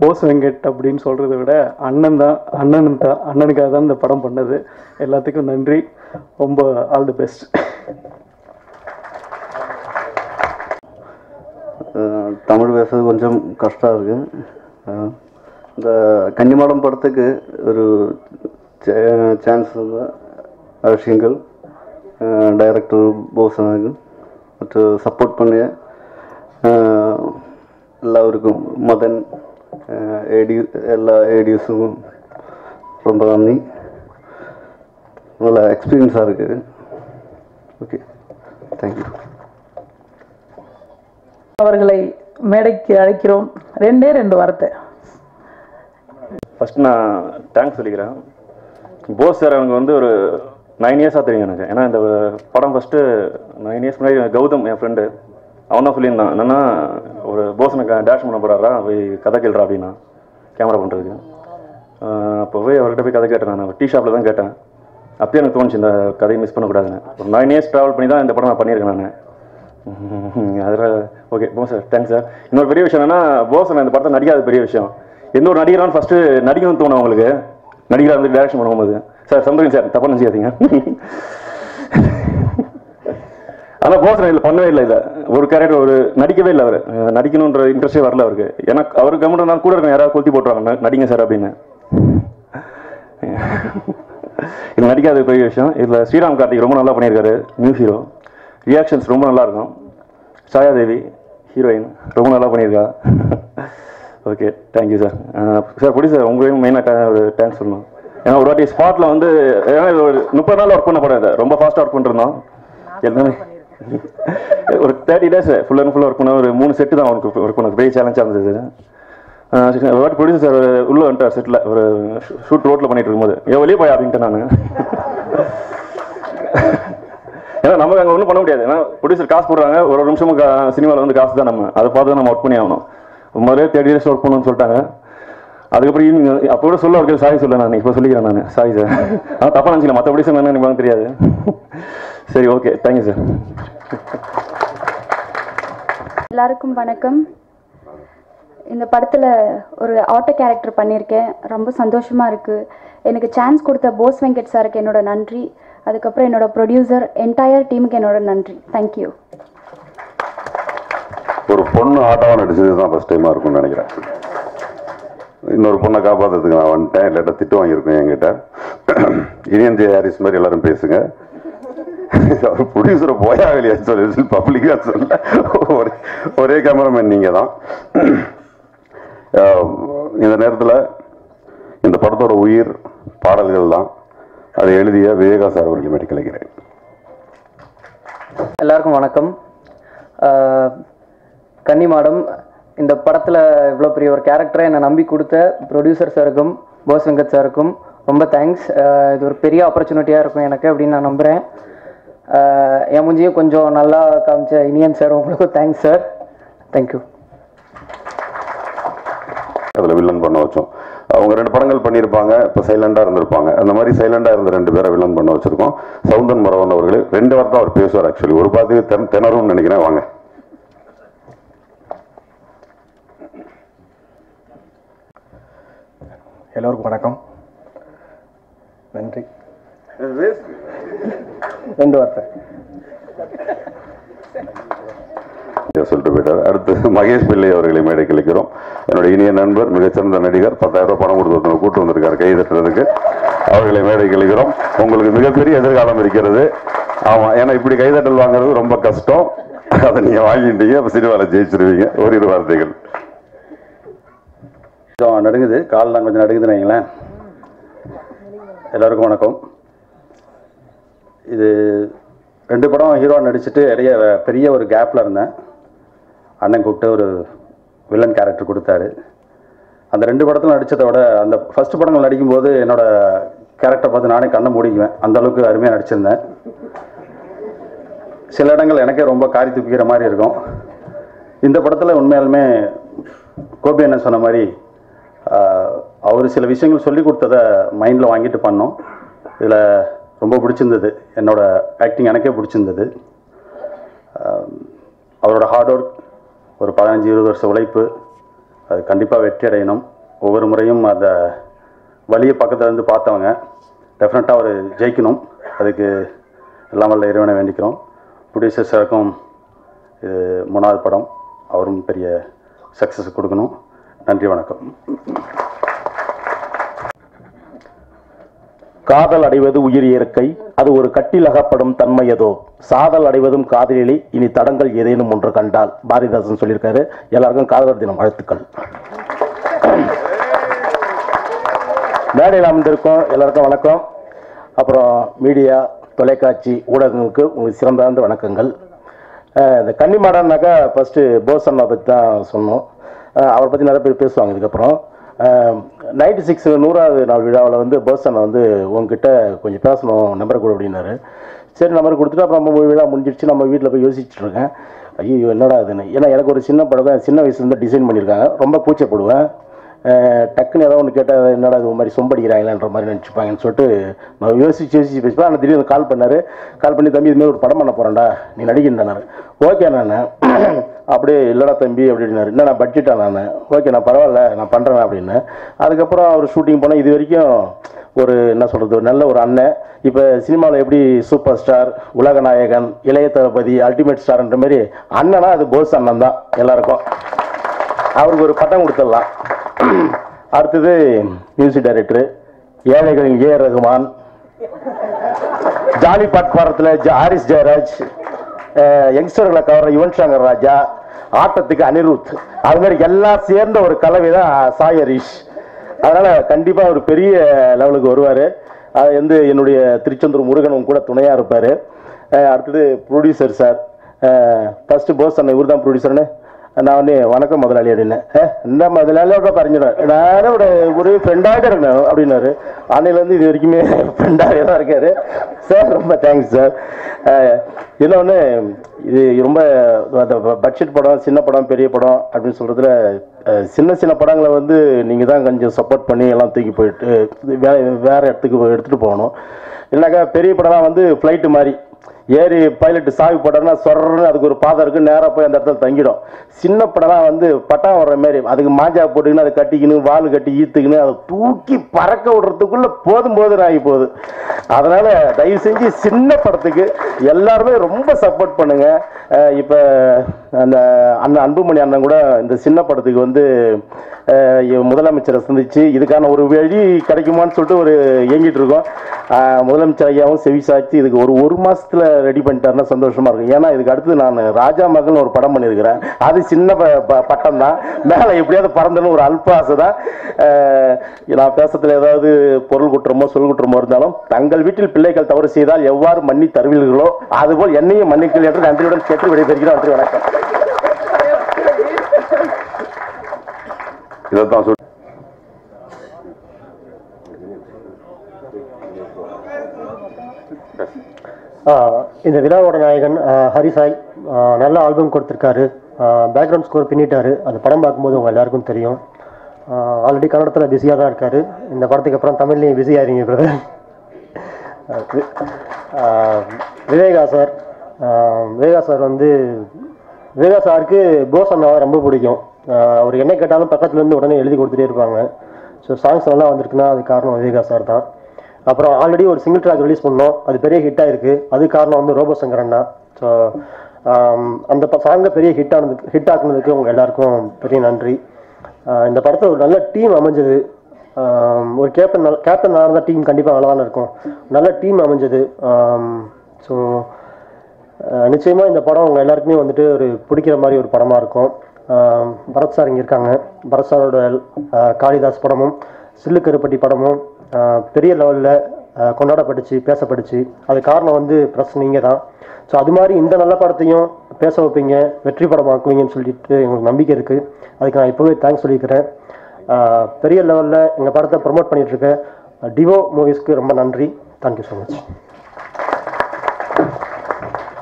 போஸ் வெங்கட் அப்படின்னு சொல்கிறத விட அண்ணன் தான் அண்ணன் தான் அண்ணனுக்காக தான் இந்த படம் பண்ணது. எல்லாத்துக்கும் நன்றி. ரொம்ப ஆல் தி பெஸ்ட் தமிழ் பேசுறது கொஞ்சம் கஷ்டம் இருக்குது இந்த கன்னிமாடம் படத்துக்கு ஒரு சான்ஸ் அரசியங்கள் டைரக்டர் போசனாக மற்றும் சப்போர்ட் பண்ணிய எல்லாருக்கும் மதன் ஏடி எல்லா ஏடிஎஸும் ரொம்ப நன்றி நல்ல எக்ஸ்பீரியன்ஸாக இருக்குது ஓகே தேங்க்யூ அவர்களை மேடைக்கு அழைக்கிறோம் ரெண்டே ரெண்டு வார்த்தை ஃபஸ்ட் நான் தேங்க்ஸ் சொல்லிக்கிறேன். போஸ் சார் எனக்கு வந்து ஒரு நைன் இயர்ஸாக தெரியும் எனக்கு ஏன்னா இந்த படம் ஃபஸ்ட்டு நைன் இயர்ஸ் முன்னாடி கௌதம் என் ஃப்ரெண்டு அவன் தான் சொல்லியிருந்தான். என்னென்னா ஒரு போசனை டேஷ் பண்ண போகிறாரா போய் கதை கேள்றா அப்படின்னா கேமரா பண்ணுறதுக்கு அப்போ போய் அவர்கிட்ட போய் கதை கேட்டேன் நான். டீ ஷாப்பில் தான் கேட்டேன். அப்பயே எனக்கு தோணுச்சு இந்த கதையை மிஸ் பண்ணக்கூடாதுன்னு. ஒரு நைன் இயர்ஸ் ட்ராவல் பண்ணி தான் இந்த படம் நான் பண்ணியிருக்கேன் நான். அதில் okay Bose sir thanks sir இன்னொரு பெரிய விஷயம் என்னன்னா போசனை இந்த படத்தை நடிக்காத பெரிய விஷயம். எந்த ஒரு நடிகரான ஃபஸ்ட்டு நடிக்கணும்னு தோணும் உங்களுக்கு நடிகராக வந்து டேரக்ஷன் பண்ணும்போது. சார் சம்பரிங் சார் தப்பாக நினச்சிக்காதீங்க. ஆனால் போஸ் இல்லை பண்ணவே இல்லை இதை. ஒரு கேரக்டர் ஒரு நடிக்கவே இல்லை அவர். நடிக்கணுன்ற இன்ட்ரெஸ்டே வரல அவருக்கு. ஏன்னா அவருக்கு கம்மிட்டு நான் கூட இருக்கேன் யாராவது கொளுத்தி போட்டுருவாங்க. நடிங்க சார் அப்படின்னு. இது நடிக்காத பெரிய விஷயம். இதில் ஸ்ரீராம் கார்த்திக் ரொம்ப நல்லா பண்ணியிருக்காரு நியூ ஹீரோ ரியாக்ஷன்ஸ் ரொம்ப நல்லா இருக்கும். சாயாதேவி ஹீரோயின் ரொம்ப நல்லா பண்ணியிருக்கா okay thank you sir sir பிடி சார் உங்களையும் மெயினாக ஒரு தேங்க்ஸ் சொல்லணும். ஏன்னா ஒரு வாட்டி ஸ்பாட்டில் வந்து ஏன்னா ஒரு முப்பது நாள் ஒர்க் பண்ண போடாது ரொம்ப ஃபாஸ்ட்டாக ஒர்க் பண்ணிருந்தோம் எல்லாமே ஒரு தேர்ட்டி டேஸ் ஃபுல் அண்ட் ஃபுல்லாக ஒர்க் பண்ண ஒரு மூணு செட்டு தான் ஒர்க் ஒர்க் பண்ணது. பெரிய சேலஞ்சாக இருந்தது ஆஹ் ஒரு வாட்டி ப்ரொடியூசர் சார் உள்ள வந்துட்டார் செட்டில் ஒரு ஷூட் ரோட்டில் பண்ணிட்டு இருக்கும்போது. எவ்வளோ வெளியே போய்? அப்படின்ட்டு நான். ஏன்னா நமக்கு அங்கே ஒன்றும் பண்ண முடியாது. ஏன்னா ப்ரொடியூசர் காசு போடுறாங்க. ஒரு ஒரு நிமிஷமும் சினிமாவில் வந்து காசு தான் நம்ம. அதை பார்த்து தான் நம்ம ஒர்க் பண்ணி ஆகணும். முதலே தேர்ட்டி இயர்ஸ் ஒர்க் பண்ணணும்னு சொல்லிட்டாங்க. அதுக்கப்புறம் ஈவினிங் அப்போ கூட சொல்ல அவருக்கு சாரி சொல்ல நான். இப்போ சொல்லிக்கிறேன் நான். சாரி சார் ஆனால் தப்பாக நினச்சிக்கல. மற்றபடி ப்ரொடியூசர் என்ன எனக்கு தெரியாது. சரி ஓகே தேங்க்யூ சார் எல்லாருக்கும் வணக்கம். இந்த படத்தில் ஒரு ஆட்டோ கேரக்டர் பண்ணியிருக்கேன். ரொம்ப சந்தோஷமாக இருக்குது எனக்கு சான்ஸ் கொடுத்த போஸ் வெங்கட் சாருக்கு என்னோட நன்றி. அதுக்கப்புறம் என்னோட ப்ரொடியூசர் என்டையர் டீமுக்கு என்னோட நன்றி. தேங்க்யூ ஒரு பொண்ணு ஆட்டோவாக நடிச்சது தான் ஃபஸ்ட் டைமாக இருக்கும்னு நினைக்கிறேன். இன்னொரு பொண்ணை காப்பாற்றுறதுக்கு நான் வந்துட்டேன். இல்லாட்டா திட்டு வாங்கியிருக்கேன் என்கிட்ட. இனியன் ஜே ஹாரிஸ் மாதிரி எல்லாரும் பேசுங்க. அவர் ப்ரொடியூசரை போயா வெளியா சொல்லி பப்ளிக்காக சொல்ல. ஒரே ஒரே கேமராமேன் நீங்கள் தான் இந்த நேரத்தில் இந்த படத்தோட உயிர் பாடல்கள் தான் அதை எழுதிய விவேகா சார் அவர்கள் மெடிக்கலைக்கிறேன் எல்லாருக்கும் வணக்கம். ஆஹ் கன்னி மாடம் இந்த படத்தில் இவ்வளோ பெரிய ஒரு கேரக்டரை என்னை நம்பி கொடுத்த ப்ரொடியூசர் சாருக்கும் போஸ் வெங்கட் சாருக்கும் ரொம்ப தேங்க்ஸ் இது ஒரு பெரிய ஆப்பர்ச்சுனிட்டியாக இருக்கும் எனக்கு அப்படின்னு நான் நம்புகிறேன் என் மூஞ்சியும் கொஞ்சம் நல்லா காமிச்ச இனியன் சார் உங்களுக்கும் தேங்க்ஸ் சார் தேங்க்யூ அதில் வில்லன் பண்ண வச்சோம். அவங்க ரெண்டு படங்கள் பண்ணியிருப்பாங்க இப்போ சைலண்டாக இருந்திருப்பாங்க. அந்த மாதிரி சைலண்டாக இருந்த ரெண்டு பேரை வில்லன் பண்ண வச்சுருக்கோம். சவுந்தன் மரவன் அவர்கள் ரெண்டு வார்த்தை அவர் பேசுவார் ஆக்சுவலி ஒரு பார்த்து தென் திணறும்னு நினைக்கிறேன் வாங்க எல்லோருக்கும் வணக்கம் நன்றி ரெண்டு வார்த்தை இதை சொல்லிட்டு போயிட்டார் அடுத்து மகேஷ் பிள்ளை அவர்களை மேடை கிளைக்கிறோம் என்னுடைய இனிய நண்பர் மிகச்சிறந்த நடிகர் பத்தாயிரம் ரூபாய் பணம் கொடுத்து கூட்டு வந்திருக்காரு கை தட்டுறதுக்கு. அவர்களை மேடை கழிக்கிறோம் உங்களுக்கு மிகப்பெரிய எதிர்காலம் இருக்கிறது. ஆமாம் ஏன்னா இப்படி கைதட்டல் வாங்குறது ரொம்ப கஷ்டம். அதை நீங்கள் வாங்கிட்டீங்க அப்போ சினிமாவில் ஜெயிச்சிருவீங்க. ஓரிரு வார்த்தைகள். கொஞ்சம் நடுங்குது. கால்லாம் கொஞ்சம் நடுங்குதுன்னு வைங்களேன். எல்லாருக்கும் வணக்கம். இது ரெண்டு படம் ஹீரோ நடிச்சுட்டு நிறைய பெரிய ஒரு கேப்பில் இருந்தேன். அண்ணன் கூப்பிட்டு ஒரு வில்லன் கேரக்டர் கொடுத்தாரு. அந்த ரெண்டு படத்தில் நடித்ததை விட அந்த ஃபஸ்ட் படங்கள் நடிக்கும்போது என்னோட கேரக்டர் பார்த்து நானே கண்ணை மூடிக்குவேன். அந்தளவுக்கு அருமையாக நடிச்சிருந்தேன். சில இடங்கள் எனக்கே ரொம்ப காரி துப்பிக்கிற மாதிரி இருக்கும். இந்த படத்தில் உண்மையாலுமே கோபி என்ன சொன்ன மாதிரி அவர் சில விஷயங்கள் சொல்லி கொடுத்ததை மைண்டில் வாங்கிட்டு பண்ணோம். இதில் ரொம்ப பிடிச்சிருந்தது. என்னோடய ஆக்டிங் எனக்கே பிடிச்சிருந்தது. அவரோட ஹார்ட் ஒர்க் ஒரு பதினஞ்சு இருபது வருஷம் உழைப்பு. அது கண்டிப்பாக வெற்றி அடையணும். ஒவ்வொரு முறையும் அந்த வழியை பக்கத்துலேருந்து பார்த்தவங்க டெஃபினட்டாக அவர் ஜெயிக்கணும். அதுக்கு எல்லாம் வல்ல இறைவனை வேண்டிக்கிறோம். ப்ரொடியூசர் சாருக்கும் இது மூணாவது படம். அவரும் பெரிய சக்ஸஸ் கொடுக்கணும். நன்றி வணக்கம். காதல் அடைவது உயிர் இயற்கை அது ஒரு கட்டில் அகப்படும் தன்மையதோ சாதல் அடைவதும் காதலிலே இனி தடங்கள் ஏதேனும் ஒன்று கண்டால். பாரதிதாசன் சொல்லியிருக்காரு எல்லாருக்கும் காதலர் தினம் வாழ்த்துக்கள். மேடையில் அமர்ந்திருக்கோம் எல்லாருக்கும் வணக்கம். அப்புறம் மீடியா தொலைக்காட்சி ஊடகங்களுக்கு உங்களுக்கு சிறந்தார்ந்த வணக்கங்கள். இந்த கன்னிமாடன்னாக்கா ஃபஸ்ட்டு போஸ் அண்ணா பற்றி தான் சொன்னோம். அவரை பற்றி நிறைய பேர் பேசுவாங்க இதுக்கப்புறம். நைன்டி சிக்ஸ் நூறாவது நாள் விழாவில் வந்து பர்சனை வந்து உங்ககிட்ட கொஞ்சம் பேசணும் நம்பர் கொடு அப்படின்னாரு. சரி நம்பர் கொடுத்துட்டு அப்புறம் நம்ம விழா முடிஞ்சிடுச்சு நம்ம வீட்டில் போய் யோசிச்சுட்ருக்கேன் ஐயோ என்னடா அதுன்னு ஏன்னா எனக்கு ஒரு சின்ன படம் சின்ன வயசுலேருந்து டிசைன் பண்ணியிருக்காங்க. ரொம்ப கூச்சப்படுவேன். டக்குன்னு ஏதோ ஒன்று கேட்டால் என்னடா இது? மாதிரி சொம்படிக்கிறாங்களான்ற மாதிரி நினச்சிப்பாங்கன்னு சொல்லிட்டு நான் யோசிச்சு யோசிச்சு பேசுவேன் ஆனால் திடீர்னு கால் பண்ணார். கால் பண்ணி தம்பி இதுமாரி ஒரு படம் பண்ண போகிறேன்டா நீ நடிக்கின்றனாரு ஓகே நான் அப்படியே இல்லைடா தம்பி அப்படின்னாரு. என்ன நான் பட்ஜெட்டா நான். ஓகே நான் பரவாயில்ல நான் பண்ணுறேன் அப்படின்னு. அதுக்கப்புறம் அவர் ஷூட்டிங் போனால் இது வரைக்கும் ஒரு என்ன சொல்கிறது ஒரு நல்ல ஒரு அண்ணன். இப்போ சினிமாவில் எப்படி சூப்பர் ஸ்டார் உலக நாயகன் இளைய தளபதி அல்டிமேட் ஸ்டார்ன்ற மாதிரி அண்ணனா அது போஸ் அண்ணன் தான் எல்லாருக்கும். அவருக்கு ஒரு பட்டம் கொடுத்துடலாம். அடுத்தது மியூசிக் டைரக்டரு ஏழைகளின் ஏ. ரகுமான். ஜாலி பாட் பாடத்தில் ஹாரிஸ் ஜெயராஜ். யங்ஸ்டர்களை கவர்ற யுவன் சங்கர் ராஜா. ஆட்டத்துக்கு அனிருத். அது மாதிரி எல்லாம் சேர்ந்த ஒரு கலவை தான் சாய் ஹரிஷ். அதனால கண்டிப்பாக ஒரு பெரிய லெவலுக்கு வருவார். அது வந்து என்னுடைய திருச்செந்தூர் முருகனும் கூட துணையாக இருப்பார். அடுத்தது ப்ரொடியூசர் சார் ஃபஸ்ட்டு போஸ் அண்ணன் இவர் தான் ப்ரொடியூசர்னு நான் வந்து வணக்கம் முதலாளி அப்படின்னேன் இந்த முதலாளியோட பறஞ்சிடும் நானும் ஒரு ஒரு ஃப்ரெண்டாக இருந்தேன் அப்படின்னாரு. அன்னையிலேருந்து இது வரைக்குமே ஃப்ரெண்டாகவே தான் இருக்காரு. சார் ரொம்ப தேங்க்ஸ் சார் இன்னொன்று இது ரொம்ப அந்த பட்ஜெட் படம் சின்ன படம் பெரிய படம் அப்படின்னு சொல்கிறதுல சின்ன சின்ன படங்களை வந்து நீங்கள் தான் கொஞ்சம் சப்போர்ட் பண்ணி எல்லாம் தூக்கி போயிட்டு வே வேறு இடத்துக்கு எடுத்துகிட்டு போகணும். இல்லைனாக்கா பெரிய படம்லாம் வந்து ஃப்ளைட்டு மாதிரி. ஏறி பைலட் சாவி படம்னா சொர்றன்னு அதுக்கு ஒரு பாதை இருக்குது நேராக போய் அந்த இடத்துல தங்கிடும். சின்ன படம்லாம் வந்து பட்டா வர்ற மாதிரி அதுக்கு மாஞ்சா போட்டுக்கின்னு அதை கட்டிக்கின்னு வால் கட்டி ஈத்துக்கின்னு அதை தூக்கி பறக்க விடுறதுக்குள்ள போதும் போது ஆகி போகுது. அதனால தயவு செஞ்சு சின்ன படத்துக்கு எல்லாருமே ரொம்ப சப்போர்ட் பண்ணுங்க. இப்போ அந்த அண்ணன் அன்புமணி அண்ணன் கூட இந்த சின்ன படத்துக்கு வந்து முதலமைச்சரை சந்திச்சு இதுக்கான ஒரு வழி கிடைக்குமான்னு சொல்லிட்டு ஒரு இயங்கிட்டு இருக்கோம். முதலமைச்சர் ஐயாவும் செவி சாய்ச்சி இதுக்கு ஒரு ஒரு மாதத்தில் ரெடி பண்ணிட்டாருன்னா சந்தோஷமாக இருக்கும். ஏன்னா இதுக்கு அடுத்து நான் ராஜா மகன் ஒரு படம் பண்ணியிருக்கிறேன். அது சின்ன ப- ப- பட்டம் தான் மேலே எப்படியாவது பறந்தணும் ஒரு அல்ப ஆசை தான் நான் பேசுறதுல ஏதாவது பொருள் குற்றமோ சொல் குற்றமோ இருந்தாலும் தங்கள் வீட்டில் பிள்ளைகள் தவறு செய்தால் எவ்வாறு மன்னி தருவீர்களோ அதுபோல் என்னையும் மன்னிக்கல் என்று நன்றியுடன் கேட்டு விடைபெறுகிறேன். நன்றி வணக்கம். இதைத்தான் இந்த விழாவோட நாயகன் ஹரிசாய் நல்ல ஆல்பம் கொடுத்துருக்காரு. பேக்ரவுண்ட் ஸ்கோர் பின்னிட்டாரு. அந்த படம் பார்க்கும்போது உங்கள் எல்லாருக்கும் தெரியும். ஆல்ரெடி கன்னடத்தில் பிஸியாக தான் இருக்கார். இந்த படத்துக்கு அப்புறம் தமிழ்லேயும் பிஸி ஆயிருங்க brother Viveka sir. Viveka sir வந்து விவேகா சாருக்கு போஸ் அண்ணாவை ரொம்ப பிடிக்கும். அவர் என்ன கேட்டாலும் பக்கத்துலேருந்து உடனே எழுதி கொடுத்துட்டே இருப்பாங்க. ஸோ சாங்ஸ் நல்லா வந்திருக்குன்னா அது காரணம் விவேகா சார் தான். அப்புறம் ஆல்ரெடி ஒரு சிங்கிள் ட்ராக் ரிலீஸ் பண்ணோம். அது பெரிய ஹிட் ஆயிருக்கு. அது காரணம் வந்து ரோபோ சங்கர் அண்ணா. ஸோ um, அந்த சாங்கை பெரிய ஹிட் ஆனதுக்கு ஹிட் ஆக்குனதுக்கு உங்கள் எல்லாருக்கும் பெரிய நன்றி. Uh, இந்த படத்தில் ஒரு நல்ல டீம் அமைஞ்சது. Um, ஒரு கேப்டன் நல்ல கேப்டன் இருந்தால் டீம் கண்டிப்பாக நல்லா தான் இருக்கும். நல்ல டீம் அமைஞ்சது. Um, ஸோ uh, நிச்சயமாக இந்த படம் உங்கள் எல்லாருக்குமே வந்துட்டு ஒரு பிடிக்கிற மாதிரி ஒரு படமாக இருக்கும். பரத் சார் இங்கே இருக்காங்க. பரத் சாரோட uh, காளிதாஸ் படமும் சில்லு கருப்பட்டி படமும் பெரிய லெவலில் கொண்டாடப்பட்டுச்சு பேசப்பட்டுச்சு. அது காரணம் வந்து ப்ரெஸ் நீங்கள் தான் ஸோ அது மாதிரி இந்த நல்ல படத்தையும் பேச வைப்பீங்க வெற்றி படமாக்குவீங்கன்னு சொல்லிட்டு எங்களுக்கு நம்பிக்கை இருக்குது அதுக்கு நான் இப்போவே தேங்க்ஸ் சொல்லிக்கிறேன். பெரிய லெவலில் எங்கள் படத்தை ப்ரொமோட் பண்ணிகிட்ருக்கேன் டிவோ மூவிஸ்க்கு ரொம்ப நன்றி. தேங்க்யூ ஸோ மச்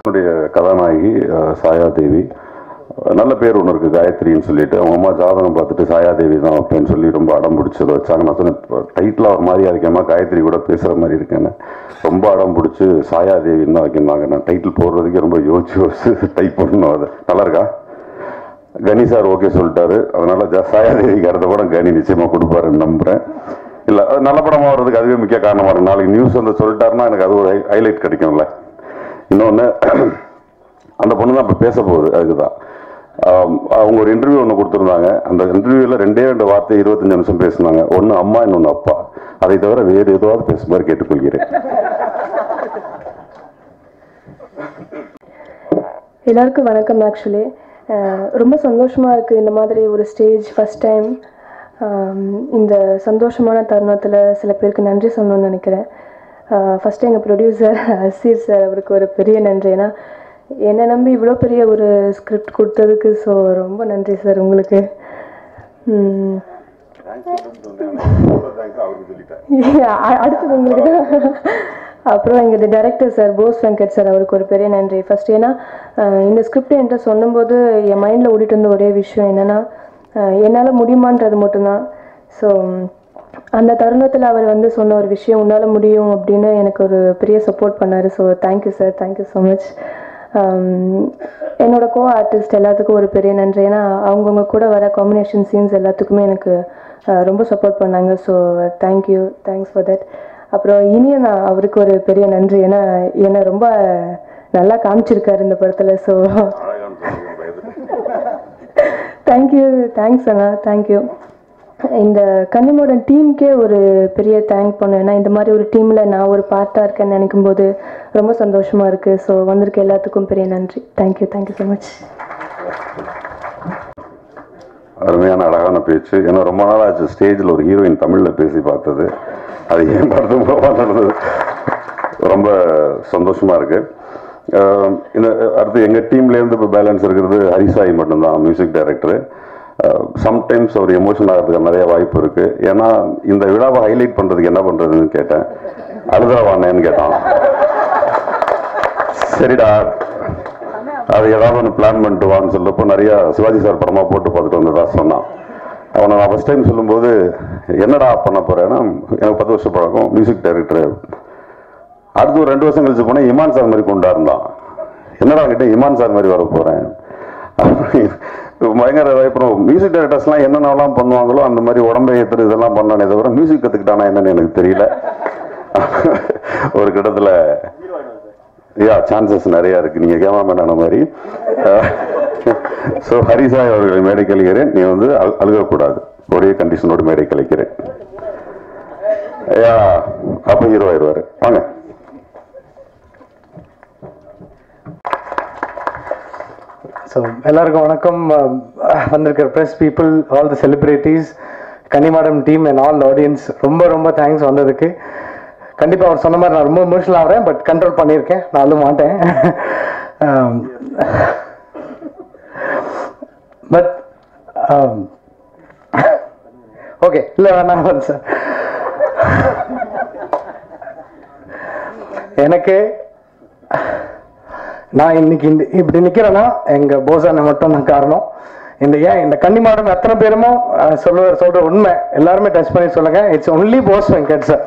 என்னுடைய கதாநாயகி சாயா தேவி. நல்ல பேர் ஒன்று இருக்குது காயத்ரின்னு சொல்லிட்டு. அவங்க அம்மா ஜாதகம் பார்த்துட்டு சாயாதேவி தான் அப்படின்னு சொல்லி ரொம்ப அடம் பிடிச்சது வச்சாங்க. நான் சொன்னேன் டைட்டில் ஒரு மாதிரி இருக்கேம்மா காயத்ரி கூட பேசுகிற மாதிரி இருக்கேன்னு. ரொம்ப அடம் பிடிச்சி சாயாதேவின்னு தான் வைக்கணும்னாங்க. நான் டைட்டில் போடுறதுக்கே ரொம்ப யோசிச்சு யோசிச்சு டைப் பண்ணணும் அது. நல்லா இருக்கா? கணி சார் ஓகே சொல்லிட்டாரு. அதனால ஜ- சாயாதேவிக்கு அடுத்த படம் கனி நிச்சயமாக கொடுப்பாருன்னு நம்புகிறேன் இல்லை அது நல்ல படமாக வர்றதுக்கு அதுவே முக்கிய காரணமாக இருக்கும் நாளைக்கு நியூஸ் வந்து சொல்லிட்டாருன்னா எனக்கு அது ஒரு ஹைலைட் கிடைக்கும்ல. இன்னொன்று அந்த பொண்ணு தான் இப்போ பேச போகுது அதுக்கு தான் அவங்க ஒரு இன்டர்வியூ ஒன்று கொடுத்துருந்தாங்க. அந்த இன்டர்வியூவில் ரெண்டே ரெண்டு வார்த்தை இருபத்தஞ்சு நிமிஷம் பேசினாங்க. ஒன்று அம்மா இன்னொன்று அப்பா. அதை தவிர வேறு எதுவாவது பேசுமாறு கேட்டுக்கொள்கிறேன். எல்லாருக்கும் வணக்கம் ஆக்சுவலி ரொம்ப சந்தோஷமாக இருக்குது இந்த மாதிரி ஒரு ஸ்டேஜ் ஃபஸ்ட் டைம் இந்த சந்தோஷமான தருணத்தில் சில பேருக்கு நன்றி சொல்லணும்னு நினைக்கிறேன். ஃபஸ்ட்டு எங்கள் ப்ரொடியூசர் அசீர் சார் அவருக்கு ஒரு பெரிய நன்றி. ஏன்னா என்னை நம்பி இவ்வளோ பெரிய ஒரு ஸ்கிரிப்ட் கொடுத்ததுக்கு ஸோ ரொம்ப நன்றி சார் உங்களுக்கு. அடுத்தது உங்களுக்கு. தான் அப்புறம் எங்கள் director sir Bose Venkat sir அவருக்கு ஒரு பெரிய நன்றி. ஃபர்ஸ்ட் ஏன்னா இந்த ஸ்கிரிப்ட் என்கிட்ட சொன்னும்போது என் மைண்டில் ஓடிட்டு இருந்த ஒரே விஷயம் என்னென்னா என்னால் முடியுமான்றது மட்டும்தான். ஸோ அந்த தருணத்தில் அவர் வந்து சொன்ன ஒரு விஷயம் உன்னால் முடியும் அப்படின்னு எனக்கு ஒரு பெரிய சப்போர்ட் பண்ணார். So thank you sir thank you so much என்னோட கோ ஆர்டிஸ்ட் எல்லாத்துக்கும் ஒரு பெரிய நன்றி. ஏன்னா அவங்கவுங்க கூட வர காம்பினேஷன் சீன்ஸ் எல்லாத்துக்குமே எனக்கு ரொம்ப சப்போர்ட் பண்ணாங்க. So thank you thanks for that அப்புறம் இனிய நான் அவருக்கு ஒரு பெரிய நன்றி. ஏன்னா என்னை ரொம்ப நல்லா காமிச்சிருக்காரு இந்த படத்தில். ஸோ தேங்க்யூ தேங்க்ஸ் அண்ணா. தேங்க்யூ இந்த கன்னிமோடன் டீமுக்கே ஒரு பெரிய தேங்க் பண்ணேன் ஏன்னா இந்த மாதிரி ஒரு டீமில் நான் ஒரு பார்ட்டாக இருக்கேன்னு நினைக்கும் போது ரொம்ப சந்தோஷமாக இருக்குது ஸோ வந்திருக்க எல்லாத்துக்கும் பெரிய நன்றி. தேங்க்யூ தேங்க்யூ ஸோ மச் அருமையான அழகான பேச்சு. ஏன்னா ரொம்ப நாள் ஆச்சு ஸ்டேஜில் ஒரு ஹீரோயின் தமிழில் பேசி பார்த்தது. அது ஏன் படத்து மூலமாக நடந்தது ரொம்ப சந்தோஷமாக இருக்கு. இந்த அடுத்து எங்கள் டீம்லேருந்து இப்போ பேலன்ஸ் இருக்கிறது ஹரிசாய் மட்டும்தான் மியூசிக் டைரக்டர் சம்டைம்ஸ் அவர் எமோஷன் ஆகிறதுக்கு நிறைய வாய்ப்பு இருக்குது ஏன்னா இந்த விழாவை ஹைலைட் பண்ணுறதுக்கு என்ன பண்ணுறதுன்னு கேட்டேன். அழுதாவானேன்னு கேட்டான். சரிடா. அது ஏதாவது ஒன்று பிளான் பண்ணிட்டு வான்னு சொல்லப்போ நிறைய சிவாஜி சார் படமாக போட்டு பார்த்துட்டு வந்ததா சொன்னான். அவனை நான் ஃபஸ்ட் டைம் சொல்லும்போது என்னடா பண்ண போகிறேன்னா எனக்கு பத்து வருஷம் பழக்கம் மியூசிக் டைரக்டர் அடுத்து ஒரு ரெண்டு வருஷம் கழிச்சு போனேன் இமான் சார் மாதிரி கொண்டாருந்தான் என்னடா கிட்ட இமான் சார் மாதிரி வர போகிறேன் பயங்கர அப்புறம் மியூசிக் டைரக்டர்ஸ்லாம் என்னென்னலாம் பண்ணுவாங்களோ அந்த மாதிரி உடம்பை ஏற்று இதெல்லாம் பண்ணானே தவிர மியூசிக் கற்றுக்கிட்டானா என்னன்னு எனக்கு தெரியல. ஒரு கிட்டத்தில் யா சான்சஸ் நிறையா இருக்குது நீங்கள் கேமராமேன் ஆன மாதிரி. ஸோ ஹரிசாய் அவர்களை மேடை கழிக்கிறேன். நீ வந்து அழு- அழுகக்கூடாது. ஒரே கண்டிஷனோடு மேடை கழிக்கிறேன். யா அப்போ ஹீரோ ஆயிடுவார். வாங்க. ஸோ எல்லாருக்கும் வணக்கம். வந்திருக்கிற press people all the celebrities Kannimadam team and all audience ரொம்ப ரொம்ப தேங்க்ஸ் வந்ததுக்கு. கண்டிப்பாக அவர் சொன்ன மாதிரி நான் ரொம்ப எமோஷனல் ஆகிறேன் பட் கண்ட்ரோல் பண்ணியிருக்கேன். நான் அழுவ மாட்டேன் பட் ஓகே இல்லை வேணாம் சார் எனக்கு நான் இன்னைக்கு இந்த இப்படி நிக்கிறேன்னா எங்க போசான மட்டும் தான் காரணம். இந்த ஏன் இந்த கன்னிமாடம் எத்தனை பேருமோ அஹ், சொல்லுற சொல்ற உண்மை எல்லாருமே டச் பண்ணி சொல்லுங்க. It's only Bose Venkat sir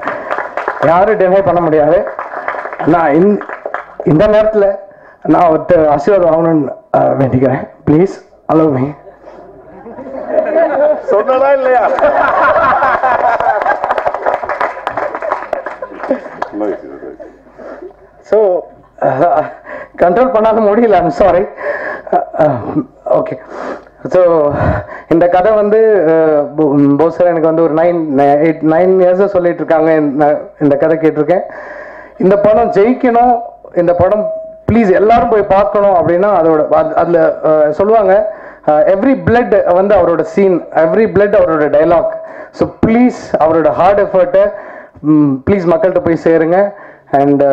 யாரும் டினை பண்ண முடியாது. நான் இந்த இந்த நேரத்தில் நான் அவர்கிட்ட ஆசீர்வாதம் ஆகணும்னு வேண்டிக்கிறேன். ப்ளீஸ் அலோவ் மீ சொன்னதா இல்லையா? ஸோ கண்ட்ரோல் பண்ணாலும் முடியல ஐம் சாரி ஓகே ஸோ இந்த கதை வந்து போஸ்டர் எனக்கு வந்து ஒரு நைன் எயிட் நைன் இயர்ஸாக சொல்லிட்டு இருக்காங்க. இந்த- இந்த கதை கேட்டிருக்கேன். இந்த படம் ஜெயிக்கணும். இந்த படம் ப்ளீஸ் எல்லாரும் போய் பார்க்கணும் அப்படின்னா அதோட அதில் சொல்லுவாங்க எவ்ரி பிளட் வந்து அவரோட சீன் எவ்ரி பிளட் அவரோட டைலாக் ஸோ ப்ளீஸ் அவரோட ஹார்ட் எஃபர்ட்டை ப்ளீஸ் மக்கள்கிட்ட போய் சேருங்க. அண்ட்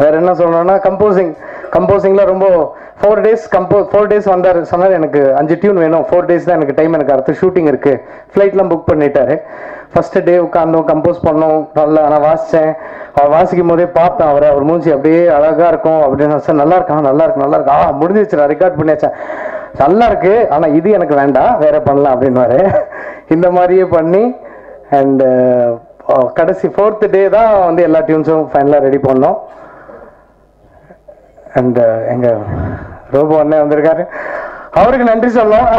வேற என்ன சொல்லணும்னா கம்போசிங் கம்போசிங்ல ரொம்ப ஃபோர் டேஸ் கம்போ ஃபோர் டேஸ் வந்தார். சொன்னார் எனக்கு அஞ்சு டியூன் வேணும். ஃபோர் டேஸ் தான் எனக்கு டைம் எனக்கு அடுத்து ஷூட்டிங் இருக்கு. ஃப்ளைட்லாம் புக் பண்ணிட்டாரு. ஃபர்ஸ்ட் டே உட்காந்தோம் கம்போஸ் பண்ணோம். நல்லா நான் வாசித்தேன் அவர் வாசிக்கும் போதே பார்த்தேன் அவரை. அவர் மூஞ்சி அப்படியே அழகா இருக்கும். அப்படின்னு சார் நல்லா இருக்கான் நல்லா இருக்கு நல்லா இருக்கு ஆ முடிஞ்சிச்சு நான் ரெக்கார்ட் பண்ணியாச்சேன். நல்லா இருக்கு ஆனால் இது எனக்கு வேண்டாம் வேற பண்ணலாம் அப்படின்னுவாரு. இந்த மாதிரியே பண்ணி அண்ட் uh, கடைசி ஃபோர்த் டே தான் வந்து எல்லா டியூன்ஸும் ஃபைனலாக ரெடி பண்ணோம். அண்ட் எங்க ரோபோ அண்ணன் வந்திருக்காரு. அவருக்கு நன்றி சொல்லலாம்.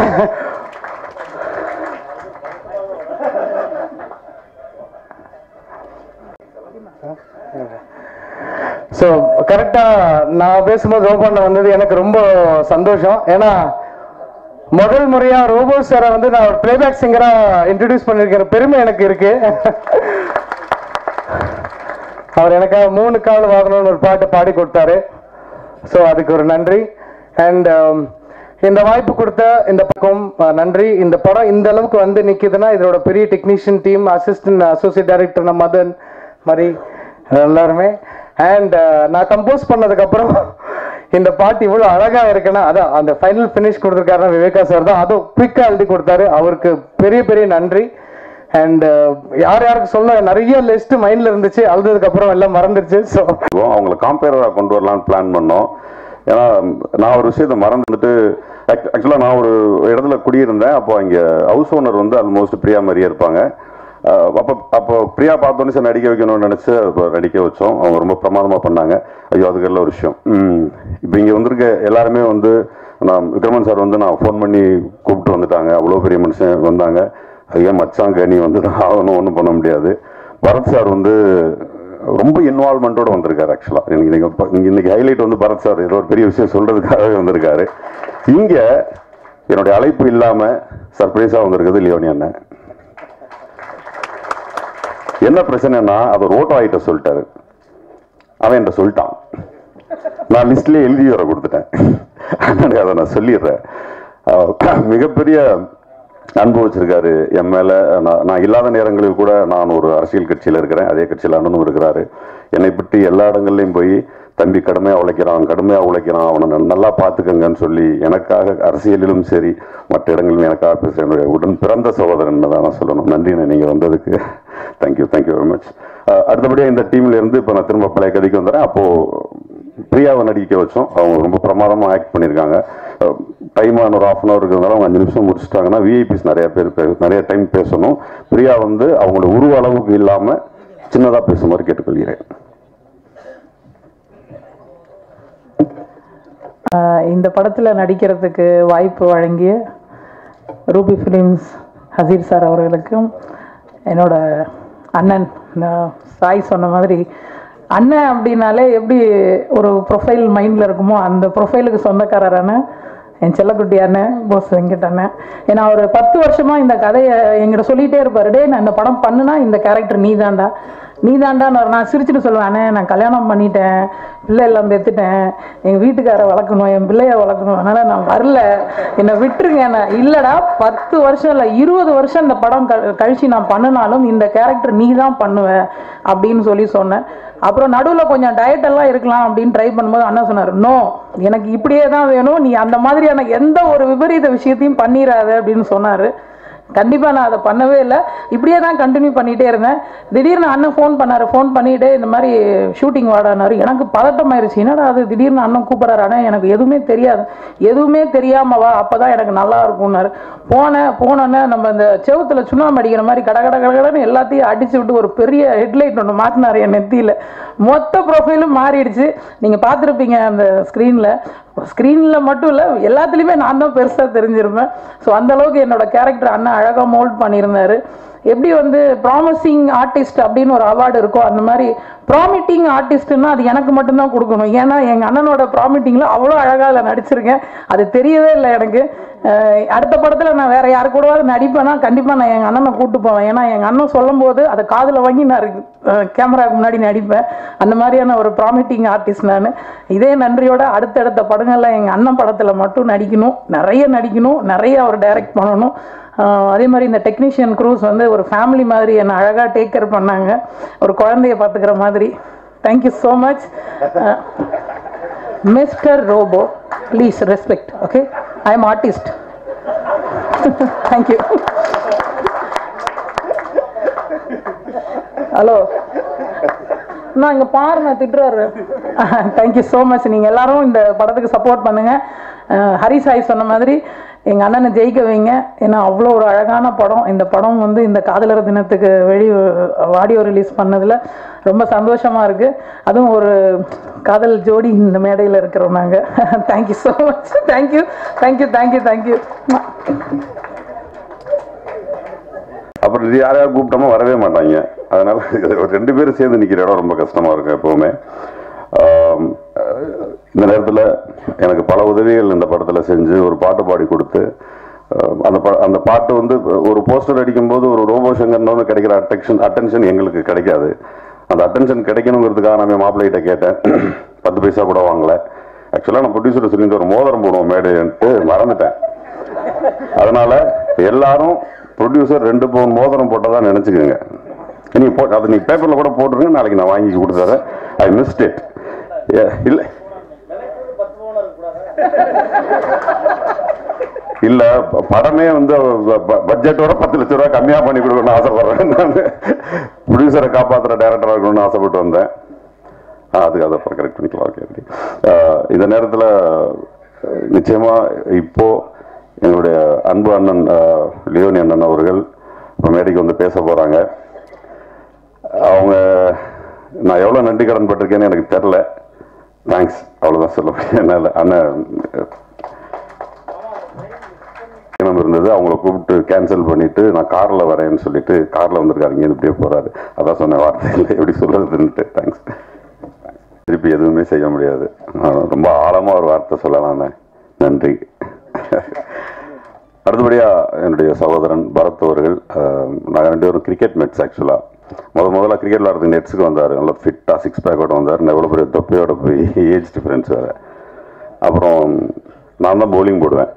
ஸோ கரெக்டாக நான் பேசும்போது ரோபோ அண்ணன் வந்தது எனக்கு ரொம்ப சந்தோஷம். ஏன்னா முதல் முறையா ரோபோ சாரை வந்து நான் ஒரு பிளேபேக் சிங்கரா இன்ட்ரடியூஸ் பண்ணிருக்கிற பெருமை எனக்கு இருக்கு. அவர் எனக்காக மூணு கால் வாங்கணும்னு ஒரு பாட்டு பாடி கொடுத்தாரு. ஸோ அதுக்கு ஒரு நன்றி. அண்ட் um, இந்த வாய்ப்பு கொடுத்த இந்த பக்கம் நன்றி. இந்த படம் இந்த அளவுக்கு வந்து நிற்கிதுன்னா இதோட பெரிய technician team assistant associate director நம்ம மதன் மாதிரி எல்லாருமே. அண்ட் நான் கம்போஸ் பண்ணதுக்கப்புறம் இந்த பாட்டு இவ்வளோ அழகா இருக்குன்னா அதான் அந்த ஃபைனல் ஃபினிஷ் கொடுத்துருக்காருன்னா விவேகா சார் தான். அதுவும் குயிக்காக எழுதி கொடுத்தாரு. அவருக்கு பெரிய பெரிய நன்றி. அண்ட் uh, யார் யாருக்கு சொல்ல நிறைய லிஸ்ட் மைண்ட்ல இருந்துச்சு. அழுதுக்கு அப்புறம் எல்லாம் மறந்துருச்சு. ஸோ அவங்கள காம்பேரராக கொண்டு வரலாம்னு பிளான் பண்ணோம். ஏன்னா நான் ஒரு விஷயத்தை மறந்துட்டு ஆக்சுவலாக நான் ஒரு இடத்துல குடியிருந்தேன். அப்போ இங்கே ஹவுஸ் ஓனர் வந்து ஆல்மோஸ்ட் பிரியா மாதிரியே இருப்பாங்க. அப்போ அப்போ பிரியா பார்த்தோன்னே சார் நடிக்க வைக்கணும்னு நினச்சி அப்போ நடிக்க வச்சோம். அவங்க ரொம்ப பிரமாதமாக பண்ணாங்க. ஐயோ அதுக்கெல்லாம் ஒரு விஷயம். இப்போ இங்கே வந்திருக்க எல்லாருமே வந்து நான் விக்ரமன் சார் வந்து நான் ஃபோன் பண்ணி கூப்பிட்டு வந்துட்டாங்க. அவ்வளோ பெரிய மனுஷன் வந்தாங்க. அது ஏன் மச்சான் கனி வந்து தான் ஆகணும் ஒன்றும் பண்ண முடியாது. பரத் சார் வந்து ரொம்ப இன்வால்மெண்ட்டோடு வந்திருக்காரு ஆக்சுவலாக எனக்கு இன்னைக்கு இன்னைக்கு ஹைலைட் வந்து பரத் சார் ஏதோ ஒரு பெரிய விஷயம் சொல்றதுக்காகவே வந்திருக்காரு. இங்கே என்னுடைய அழைப்பு இல்லாம சர்ப்ரைஸா வந்திருக்குது லியோனி அண்ணன் என்ன பிரச்சனைனா அது ரோட்டோ ஆகிட்ட சொல்லிட்டாரு. அவன் என்கிட்ட சொல்லிட்டான். நான் லிஸ்ட்லேயே எழுதி வர கொடுத்துட்டேன். அண்ணனுக்கு அதை நான் சொல்லிடுறேன். மிகப்பெரிய அன்பு வச்சிருக்காரு. என் மேலே நான் நான் இல்லாத நேரங்களில் கூட நான் ஒரு அரசியல் கட்சியில் இருக்கிறேன். அதே கட்சியில் அண்ணனும் இருக்கிறாரு. என்னை பற்றி எல்லா இடங்கள்லையும் போய் தம்பி கடுமையாக உழைக்கிறான் கடுமையாக உழைக்கிறான். அவனை நல்லா பார்த்துக்கங்கன்னு சொல்லி எனக்காக அரசியலிலும் சரி மற்ற இடங்களிலும் எனக்காக பேச என்னுடைய உடன் பிறந்த சகோதரன் தான் நான் சொல்லணும். நன்றிண்ணே நீங்கள் வந்ததுக்கு தேங்க்யூ தேங்க்யூ வெரி மச் அடுத்தபடியாக இந்த டீம்லேருந்து இப்போ நான் திரும்ப பழைய கதைக்கு வந்துடுறேன் அப்போது பிரியாவை நடிக்க வச்சோம். அவங்க ரொம்ப பிரமாதமாக ஆக்ட் பண்ணியிருக்காங்க டைம் ஆன ஒரு ஆஃப் அன் அவர் இருக்கிறதுனால அவங்க அஞ்சு நிமிஷம் முடிச்சிட்டாங்கன்னா விஐபிஸ் நிறைய பேர் நிறைய டைம் பேசணும். பிரியா வந்து அவங்களோட உருவ அளவுக்கு இல்லாமல் சின்னதாக பேசுமாறு கேட்டுக்கொள்கிறேன். இந்த படத்தில் நடிக்கிறதுக்கு வாய்ப்பு வழங்கிய ரூபி ஃபிலிம்ஸ் ஹசீர் சார் அவர்களுக்கும் என்னோட அண்ணன் சாய் சொன்ன மாதிரி அண்ணன் அப்படின்னாலே எப்படி ஒரு ப்ரொஃபைல் மைண்டில் இருக்குமோ அந்த ப்ரொஃபைலுக்கு சொந்தக்காரரான என் செல்லக்குட்டி அண்ணன் போஸ் வெங்கட் அண்ணன் ஏன்னா ஒரு பத்து வருஷமா இந்த கதையை எங்கிட்ட சொல்லிட்டே இருப்பாரு. டே நான் இந்த படம் பண்ணுனா இந்த கேரக்டர் நீ தாண்டா நீ தாண்டான்னு நான் சிரிச்சுட்டு சொல்லுவேன் நான் கல்யாணம் பண்ணிட்டேன் பிள்ளை எல்லாம் பெற்றுட்டேன் எங்கள் வீட்டுக்காரை வளர்க்கணும் என் பிள்ளைய வளர்க்கணும் அதனால் நான் வரல. என்னை விட்டுருங்க என்ன. இல்லைடா பத்து வருஷம் இல்லை இருபது வருஷம் இந்த படம் க கழிச்சு நான் பண்ணினாலும் இந்த கேரக்டர் நீ தான் பண்ணுவ அப்படின்னு சொல்லி சொன்னேன். அப்புறம் நடுவில் கொஞ்சம் டயட் எல்லாம் இருக்கலாம் அப்படின்னு ட்ரை பண்ணும்போது அண்ணா சொன்னார் நோ எனக்கு இப்படியே தான் வேணும் நீ அந்த மாதிரியான எந்த ஒரு விபரீத விஷயத்தையும் பண்ணிடாத அப்படின்னு சொன்னார். கண்டிப்பாக நான் அதை பண்ணவே இல்லை. இப்படியே தான் கண்டினியூ பண்ணிகிட்டே இருந்தேன். திடீர்னு அண்ணன் ஃபோன் பண்ணார். ஃபோன் பண்ணிவிட்டு இந்த மாதிரி ஷூட்டிங் வாடானாரு எனக்கு பதட்டம் ஆயிடுச்சு என்னடா அது? திடீர்னு அண்ணன் கூப்பிட்றாரு. ஆனால் எனக்கு எதுவுமே தெரியாது. எதுவுமே தெரியாமல் வா அப்போ தான் எனக்கு நல்லா இருக்கும்னாரு. போனேன் போனோன்னே நம்ம இந்த செவத்தில் சுண்ணாம்பு அடிக்கிற மாதிரி கட கட கடகடன்னு எல்லாத்தையும் அடித்து விட்டு ஒரு பெரிய ஹெட்லைட் ஒன்று மாற்றினார் என் நெத்தியில். மொத்த ப்ரொஃபைலும் மாறிடுச்சு. நீங்கள் பார்த்துருப்பீங்க அந்த ஸ்க்ரீனில் ஸ்க்ரீனில் மட்டும் இல்லை எல்லாத்துலேயுமே நான் தான் பெருசாக தெரிஞ்சிருப்பேன். ஸோ அந்த அளவுக்கு என்னோட கேரக்டர் அண்ணன் அழகாக மோல்ட் பண்ணியிருந்தாரு. எப்படி வந்து ப்ராமிசிங் ஆர்டிஸ்ட் அப்படின்னு ஒரு அவார்டு இருக்கோ அந்த மாதிரி ப்ராமிட்டிங் ஆர்டிஸ்ட்னா அது எனக்கு மட்டும்தான் கொடுக்கணும். ஏன்னா எங்கள் அண்ணனோட ப்ராமிட்டிங்கில் அவ்வளோ அழகாக அதில் நடிச்சிருக்கேன். அது தெரியவே இல்லை எனக்கு. அடுத்த படத்தில் நான் வேற யாரு கூடவாவது நடிப்பேன்னா கண்டிப்பாக நான் எங்கள் அண்ணனை கூட்டு போவேன். ஏன்னா எங்கள் அண்ணன் சொல்லும் போது அதை காதில் வாங்கி நான் கேமராவுக்கு முன்னாடி நடிப்பேன். அந்த மாதிரியான ஒரு ப்ராமிட்டிங் ஆர்டிஸ்ட் நான். இதே நன்றியோட அடுத்தடுத்த படங்கள்லாம் எங்கள் அண்ணன் படத்தில் மட்டும் நடிக்கணும். நிறைய நடிக்கணும். நிறைய அவர் டைரக்ட் பண்ணணும். அதே மாதிரி இந்த டெக்னீஷியன் க்ரூஸ் வந்து ஒரு ஃபேமிலி மாதிரி என்னை அழகாக டேக் கேர் பண்ணாங்க. ஒரு குழந்தைய பார்த்துக்கிற மாதிரி. Thank you so much mister Robo please respect okay I am artist thank you hello நான் இங்கே பாருங்க திட்டுறாரு. தேங்க்யூ ஸோ மச் நீங்கள் எல்லாரும் இந்த படத்துக்கு சப்போர்ட் பண்ணுங்க. அஹ் ஹரி சாய் சொன்ன மாதிரி எங்கள் அண்ணனை ஜெயிக்க வைங்க. ஏன்னா அவ்வளோ ஒரு அழகான படம். இந்த படம் வந்து இந்த காதலர் தினத்துக்கு வெளி ஆடியோ ரிலீஸ் பண்ணதில் ரொம்ப சந்தோஷமாக இருக்குது அதுவும் ஒரு காதல் ஜோடி இந்த மேடையில் இருக்கிறோம் நாங்கள் thank you so much thank you thank you thank you thank you அப்புறம் இது யாரையா கூப்பிட்டோமோ வரவே மாட்டாங்க. அதனால் ஒரு ரெண்டு பேரும் சேர்ந்து நிற்கிற இடம் ரொம்ப கஷ்டமாக இருக்கும் எப்போவுமே. இந்த நேரத்தில் எனக்கு பல உதவிகள் இந்த படத்தில் செஞ்சு ஒரு பாட்டு பாடி கொடுத்து அந்த ப அந்த பாட்டு வந்து ஒரு போஸ்டர் அடிக்கும்போது ஒரு ரோபோ சங்கர்னு கிடைக்கிற அட்டென்ஷன் அட்டென்ஷன் எங்களுக்கு கிடைக்காது. அந்த அட்டென்ஷன் கிடைக்கணுங்கிறதுக்காக நான் மாப்பிள்ளைகிட்ட கேட்டேன். பத்து பைசா கூட வாங்கல. ஆக்சுவலாக நான் ப்ரொடியூசர் சொல்லிட்டு ஒரு மோதிரம் போடுவோம் மேடைன்ட்டு மறந்துட்டேன். அதனால் எல்லாரும் ப்ரொடியூசர் ரெண்டு பவுன் மோதிரம் போட்டதான் நினச்சிக்கோங்க. நீ போ அதை நீ பேப்பரில் கூட போட்டுருங்க நாளைக்கு நான் வாங்கி கொடுத்துறேன். ஐ மிஸ்ட் இட் இல்லை இல்ல ப- படமே வந்து பட்ஜெட்டோட பத்து லட்ச ரூபாய் கம்மியா பண்ணி கொடுக்கணும்னு ஆசைப்படுறேன் நான். ப்ரொடியூசரை காப்பாத்துற டேரக்டராக இருக்கணும்னு ஆசைப்பட்டு வந்தேன். அதுக்கு அதை அப்புறம் கரெக்ட் பண்ணிக்கலாம். ஓகே இந்த நேரத்தில் நிச்சயமா இப்போ எங்களுடைய அன்பு அண்ணன் லியோனி அண்ணன் அவர்கள் இப்போ மேடைக்கு வந்து பேச போகிறாங்க அவங்க நான் எவ்வளோ நன்றி கடன் பட்டிருக்கேன்னு எனக்கு தெரில தேங்க்ஸ் அவ்வளோதான் சொல்ல முடியும் என்னால் அண்ணன் பயணம் இருந்தது. அவங்கள கூப்பிட்டு கேன்சல் பண்ணிவிட்டு நான் காரில் வரேன்னு சொல்லிட்டு காரில் வந்திருக்காரு. இங்கே இப்படியே போகிறாரு அதான் சொன்ன வார்த்தை இல்லை எப்படி சொல்கிறதுன்ட்டு தேங்க்ஸ் திருப்பி எதுவுமே செய்ய முடியாது. ரொம்ப ஆழமாக ஒரு வார்த்தை சொல்லலாம்ண்ணே நன்றி. அடுத்தபடியாக என்னுடைய சகோதரன் பரத் அவர்கள் நாங்கள் ரெண்டு பேரும் கிரிக்கெட் மேட்ச் ஆக்சுவலாக முத முதல்ல கிரிக்கெட் விளாட்றதுக்கு நெட்ஸுக்கு வந்தார். நல்லா ஃபிட்டாக சிக்ஸ் பேக்கோட வந்தார். எவ்வளோ பெரிய தொப்பையோட போய் ஏஜ் டிஃப்ரென்ஸ் வேறு. அப்புறம் நான் தான் பவுலிங் போடுவேன்.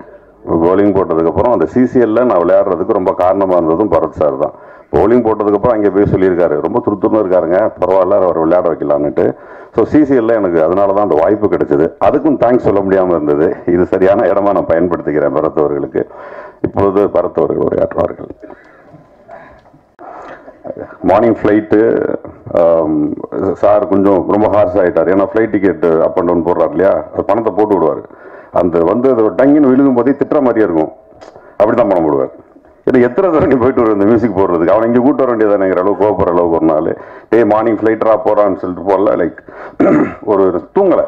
பவுலிங் போட்டதுக்கப்புறம் அந்த சிசிஎல்ல நான் விளையாடுறதுக்கு ரொம்ப காரணமாக இருந்ததும் பரத் சார் தான். பவுலிங் போட்டதுக்கப்புறம் அங்கே போய் சொல்லியிருக்காரு. ரொம்ப துருத்துன்னு இருக்காருங்க. பரவாயில்ல அவர் விளையாட வைக்கலான்னுட்டு. ஸோ சிசிஎல்ல எனக்கு அதனால தான் அந்த வாய்ப்பு கிடைச்சிது. அதுக்கும் தேங்க்ஸ் சொல்ல முடியாமல் இருந்தது. இது சரியான இடமா நான் பயன்படுத்திக்கிறேன் பரத் அவர்களுக்கு. இப்பொழுது பரத் அவர்கள் உரையாற்றுவார்கள். மார்னிங் ஃப்ளைட்டு சார் கொஞ்சம் ரொம்ப ஹார்ஸ் ஆகிட்டார் ஏன்னா flight ticket up and down போடுறார் இல்லையா? அது பணத்தை போட்டு விடுவார். அந்த வந்து அது டங்கின்னு விழுகும் போதே திட்டுற மாதிரியே இருக்கும். அப்படி தான் பணம் போடுவார். ஏன்னா எத்தனை தடவை போயிட்டு வரும் இந்த மியூசிக் போடுறதுக்கு? அவன் இங்கே கூட்டு வர வேண்டியதானேங்கிற அளவுக்கு கோவப்படுற அளவுக்கு ஒரு நாள். டே மார்னிங் ஃப்ளைட்டராக போகிறான்னு சொல்லிட்டு போடல லைக் ஒரு தூங்கலை.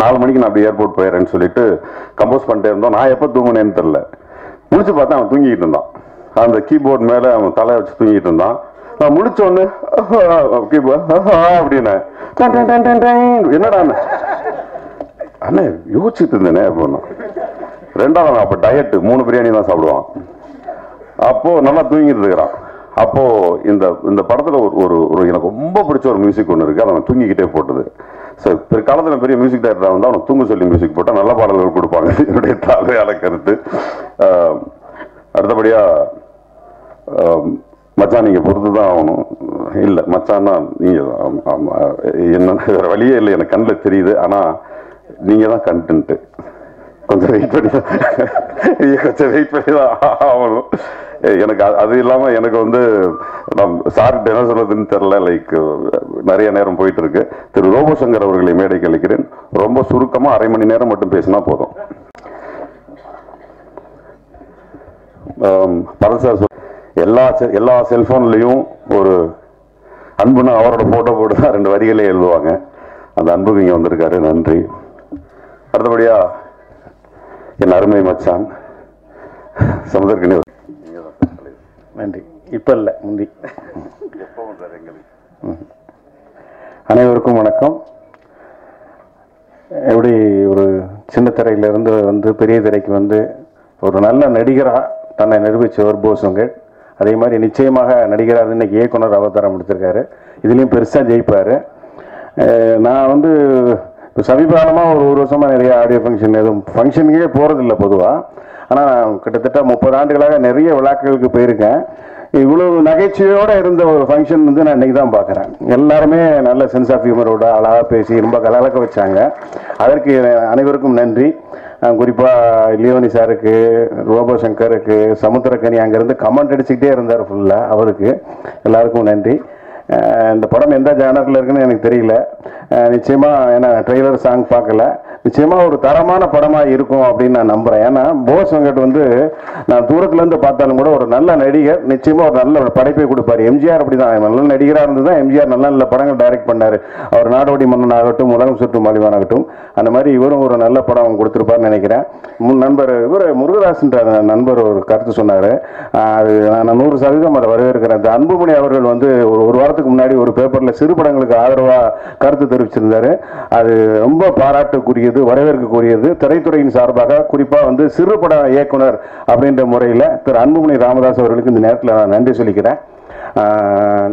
நாலு மணிக்கு நான் அப்படி ஏர்போர்ட் போயிடுறேன்னு சொல்லிட்டு கம்போஸ் பண்ணிட்டே இருந்தோம். நான் எப்போ தூங்கினேன்னு தெரில முடிச்சு பார்த்தா அவன் தூங்கிக்கிட்டு இருந்தான். அந்த கீபோர்ட் மேலே அவன் தலையை வச்சு தூங்கிட்டு இருந்தான். நான் முழிச்ச உடனே கீபோர்ட் என்னடா அண்ணே? யோசிச்சுட்டு இருந்தேனே அப்படின்னா ரெண்டாவது அப்போ டயட்டு மூணு பிரியாணி தான் சாப்பிடுவான். அப்போது நல்லா தூங்கிட்டு இருக்கிறான். அப்போ இந்த இந்த படத்தில் ஒரு ஒரு ஒரு எனக்கு ரொம்ப பிடிச்ச ஒரு மியூசிக் ஒன்று இருக்கு. அதை அவன் தூங்கிக்கிட்டே போட்டது. ஸோ பிற்காலத்தில் பெரிய மியூசிக் டைரக்டர் வந்து அவனை தூங்க சொல்லி மியூசிக் போட்டால் நல்ல பாடல்கள் கொடுப்பாங்க. என்னுடைய தலையால கருத்து. அடுத்தபடியாக மச்சான் நீங்கள் பொறுத்து தான் ஆகணும். இல்லை மச்சான்னா நீங்கள் என்ன வேறு வழியே இல்லை எனக்கு கண்ணில் தெரியுது. ஆனால் நீங்கள் தான் கண்டென்ட் கொஞ்சம் வெயிட் பண்ணி தான் நீங்க கொஞ்சம் வெயிட் பண்ணி தான் ஆகணும். எனக்கு அது- அது எனக்கு வந்து நான் சார்கிட்ட என்ன சொல்கிறதுன்னு தெரில லைக் நிறைய நேரம் போயிட்டு இருக்கு திரு. ரோபசங்கர் அவர்களை மேடைக்கு அளிக்கிறேன் ரொம்ப சுருக்கமாக அரை மணி நேரம் மட்டும் பேசினா போதும். ஆம், சொல்- எல்லா எல்லா செல்போன்லயும் ஒரு அன்புன்னு அவரோட போட்டோ போட்டு தான் ரெண்டு வரிகளே எழுதுவாங்க. அந்த அன்புக்கு இங்க வந்திருக்காரு நன்றி. அடுத்தபடியா என் அருமை மச்சான் சமுதர்கனி நன்றி. இப்போ இல்லை முந்தி. அனைவருக்கும் வணக்கம். எப்படி ஒரு சின்ன திரையிலிருந்து வந்து பெரிய திரைக்கு வந்து ஒரு நல்ல நடிகராக தன்னை நிரூபித்தவர் போசுங்கட் அதே மாதிரி நிச்சயமாக நடிகராக இன்னைக்கு இயக்குனர் அவதாரம் எடுத்திருக்காரு. இதுலேயும் பெருசாக ஜெயிப்பார். நான் வந்து இப்போ சமீபகாலமாக ஒரு ஒரு வருஷமாக நிறைய ஆடியோ ஃபங்க்ஷன் எதுவும் ஃபங்க்ஷனுக்கே போகிறதில்ல பொதுவாக ஆனால் நான் கிட்டத்தட்ட முப்பது ஆண்டுகளாக நிறைய விழாக்களுக்கு போயிருக்கேன். இவ்வளவு நகைச்சுவையோடு இருந்த ஒரு ஃபங்க்ஷன் வந்து நான் இன்றைக்கி தான் பார்க்குறேன். எல்லாருமே நல்ல சென்ஸ் ஆஃப் ஹியூமரோட அழகாக பேசி ரொம்ப கலக்க வச்சாங்க. அதற்கு அனைவருக்கும் நன்றி. குறிப்பாக லியோனி சாருக்கு ரோபோ சங்கருக்கு சமுத்திரக்கனி அங்கேருந்து கமெண்ட் அடிச்சுக்கிட்டே இருந்தார் ஃபுல்லாக அவருக்கு. எல்லாருக்கும் நன்றி. இந்த படம் எந்த ஜானரில் இருக்குன்னு எனக்கு தெரியல. நிச்சயமாக ஏன்னா ட்ரெய்லர் சாங் பார்க்கல. நிச்சயமாக ஒரு தரமான படமாக இருக்கும் அப்படின்னு நான் நம்புறேன். ஏன்னா போஸ் வெங்கட் வந்து நான் தூரத்துலேருந்து பார்த்தாலும் கூட ஒரு நல்ல நடிகர் நிச்சயமாக ஒரு நல்ல ஒரு படைப்பை கொடுப்பாரு. எம்ஜிஆர் அப்படிதான். நல்ல நடிகராக இருந்து தான் எம்ஜிஆர் நல்ல நல்ல படங்கள் டைரக்ட் பண்ணார். அவர் நாடோடி மன்னன் ஆகட்டும் உலகம் சுற்றும் மலிவான் ஆகட்டும் அந்த மாதிரி இவரும் ஒரு நல்ல படம் கொடுத்துருப்பார்னு நினைக்கிறேன். முன் நண்பர் இவர் முருகதாசன்ற நண்பர் ஒரு கருத்து சொன்னார். அது நான் நூறு சதவீதம் அதை வரவேற்கிறேன். அன்புமணி அவர்கள் வந்து ஒரு ஒரு வாரத்துக்கு முன்னாடி ஒரு பேப்பரில் சிறு படங்களுக்கு ஆதரவாக கருத்து தெரிவிச்சிருந்தார். அது ரொம்ப பாராட்டுக்குரிய வரவேற்கக்கூடியது திரைத்துறையின் சார்பாக குறிப்பாக வந்து சிறுபட இயக்குனர் அப்படின்ற முறையில் திரு அன்புமணி ராமதாஸ் அவர்களுக்கு இந்த நேரத்தில் நான் நன்றி சொல்லிக்கிறேன்.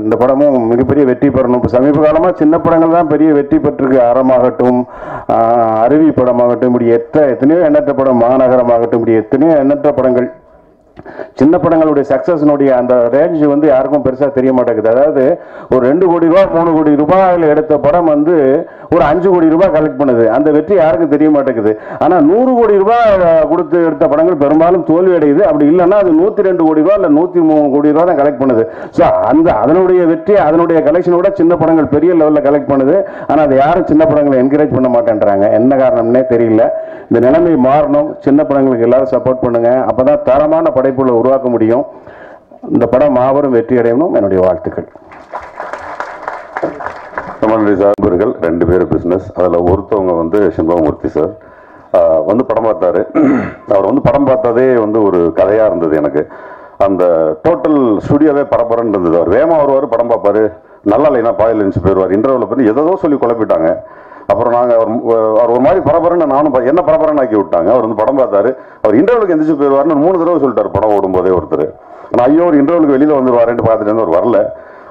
இந்த படமும் மிகப்பெரிய வெற்றி பெறணும். இப்போ சமீப காலமாக சின்ன படங்கள் தான் பெரிய வெற்றி பெற்றிருக்கு. அறமாகட்டும் அருவி படமாகட்டும் இப்படி எத்த எத்தனையோ எண்ணற்ற படம் மாநகரமாகட்டும் இப்படி எத்தனையோ எண்ணற்ற படங்கள் சின்ன படங்களுடைய சக்சஸ்னுடைய அந்த ரேஞ்ச் வந்து யாருக்கும் பெருசா தெரிய மாட்டேங்குது. அதாவது ஒரு ரெண்டு கோடி ரூபா மூணு கோடி ரூபாயில் எடுத்த படம் வந்து ஒரு அஞ்சு கோடி ரூபாய் கலெக்ட் பண்ணுது. அந்த வெற்றி யாருக்கும் தெரிய மாட்டேங்குது. ஆனா நூறு கோடி ரூபாய் கொடுத்து எடுத்த படங்கள் பெரும்பாலும் தோல்வி அடையுது அப்படி இல்லைன்னா அது நூற்றி ரெண்டு கோடி ரூபா இல்லை நூற்றி மூணு கோடி ரூபா தான் கலெக்ட் பண்ணுது. ஸோ அந்த அதனுடைய வெற்றி அதனுடைய கலெக்ஷனோட சின்ன படங்கள் பெரிய லெவலில் கலெக்ட் பண்ணுது. ஆனால் அது யாரும் சின்ன படங்களை என்கரேஜ் பண்ண மாட்டேன்றாங்க. என்ன காரணம்னே தெரியல. இந்த நிலைமை மாறணும். சின்ன படங்களுக்கு எல்லாரும் சப்போர்ட் பண்ணுங்க. அப்பதான் தரமான படைப்புகளை உருவாக்க முடியும். இந்த படம் மாபெரும் வெற்றி அடையணும். என்னுடைய வாழ்த்துக்கள். சார்பர்கள் ரெண்டு பேர் பிஸ்னஸ் அதில் ஒருத்தவங்க வந்து சிம்பமூர்த்தி சார். வந்து படம் பார்த்தாரு. அவர் வந்து படம் பார்த்ததே வந்து ஒரு கதையாக இருந்தது எனக்கு. அந்த டோட்டல் ஸ்டுடியோவே பரபரன்னு இருந்தது. அவர் வேகமாக வருவார் படம் பார்ப்பாரு. நல்லா இல்லைனா பாயில் இருந்துச்சு போயிடுவார் இன்டர்வியூவில் பண்ணி எதோ சொல்லி குழப்பிட்டாங்க. அப்புறம் நாங்கள் அவர் அவர் ஒரு மாதிரி பரபரன்னு நானும் என்ன பரபரன்னு ஆக்கி விட்டாங்க. அவர் வந்து படம் பார்த்தாரு. அவர் இன்டர்வலுக்கு எந்திரிச்சு போயிடுவார்னு மூணு தடவை சொல்லிட்டார் படம் ஓடும்போதே ஒருத்தர். நான் ஐயோ ஒரு இன்டர்வலுக்கு வெளியில் வந்துருவாருன்னு பார்த்துட்டு அவர் வரல.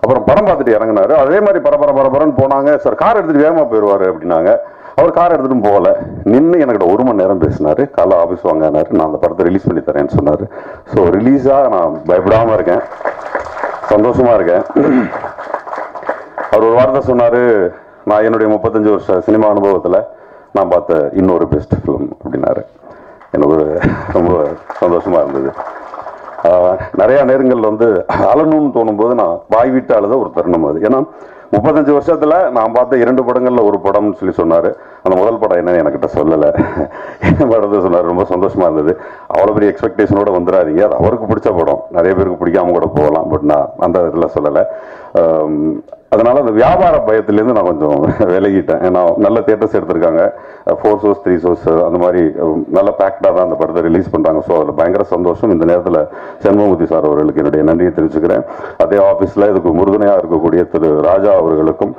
அப்புறம் படம் பார்த்துட்டு இறங்குனாரு. அதே மாதிரி பரபர பரபரன்னு போனாங்க. சார் கார் எடுத்துட்டு வேகமாக போயிடுவாரு அப்படின்னாங்க. அவர் கார் எடுத்துகிட்டு போகல. நின்று எனக்கு ஒரு மணி நேரம் பேசினார். காலைல ஆஃபீஸ் வாங்கினாரு. நான் அந்த படத்தை ரிலீஸ் பண்ணி தரேன்னு சொன்னார். ஸோ ரிலீஸாக நான் பயப்படாமல் இருக்கேன். சந்தோஷமாக இருக்கேன். அவர் ஒரு வார்த்தை சொன்னார். நான் என்னுடைய முப்பத்தஞ்சு வருஷ சினிமா அனுபவத்தில் நான் பார்த்த இன்னொரு பெஸ்ட் ஃபிலிம் அப்படின்னாரு. எனக்கு ஒரு ரொம்ப சந்தோஷமாக இருந்தது. நிறையா நேரங்களில் வந்து அழணும்னு தோணும்போது நான் வாய் விட்டு அழுத ஒரு தருணம் அது. ஏன்னா முப்பத்தஞ்சு வருஷத்தில் நான் பார்த்த இரண்டு படங்களில் ஒரு படம்னு சொல்லி சொன்னார். அந்த முதல் படம் என்னன்னு என்கிட்ட சொல்லலை. என்ன படத்தை சொன்னார் ரொம்ப சந்தோஷமாக இருந்தது. அவ்வளோ பெரிய எக்ஸ்பெக்டேஷனோட வந்துடாதீங்க. அது அவருக்கு பிடிச்ச படம். நிறைய பேருக்கு பிடிக்காம கூட போகலாம் பட் நான் அந்த இதில் சொல்லலை. அதனால் அந்த வியாபார பயத்துலேருந்து நான் கொஞ்சம் விலகிட்டேன். ஏன்னா நல்ல தேட்டர்ஸ் எடுத்திருக்காங்க. ஃபோர் ஷோஸ் த்ரீ ஷோஸ் அந்த மாதிரி நல்ல பேக்டாக தான் அந்த படத்தை ரிலீஸ் பண்ணுறாங்க ஸோ அதில் பயங்கர சந்தோஷம். இந்த நேரத்தில் செண்பகமூர்த்தி சார் அவர்களுக்கு என்னுடைய நன்றியை தெரிவிச்சுக்கிறேன். அதே ஆஃபீஸில் இதுக்கு முருகனையாக இருக்கக்கூடிய திரு ராஜா அவர்களுக்கும்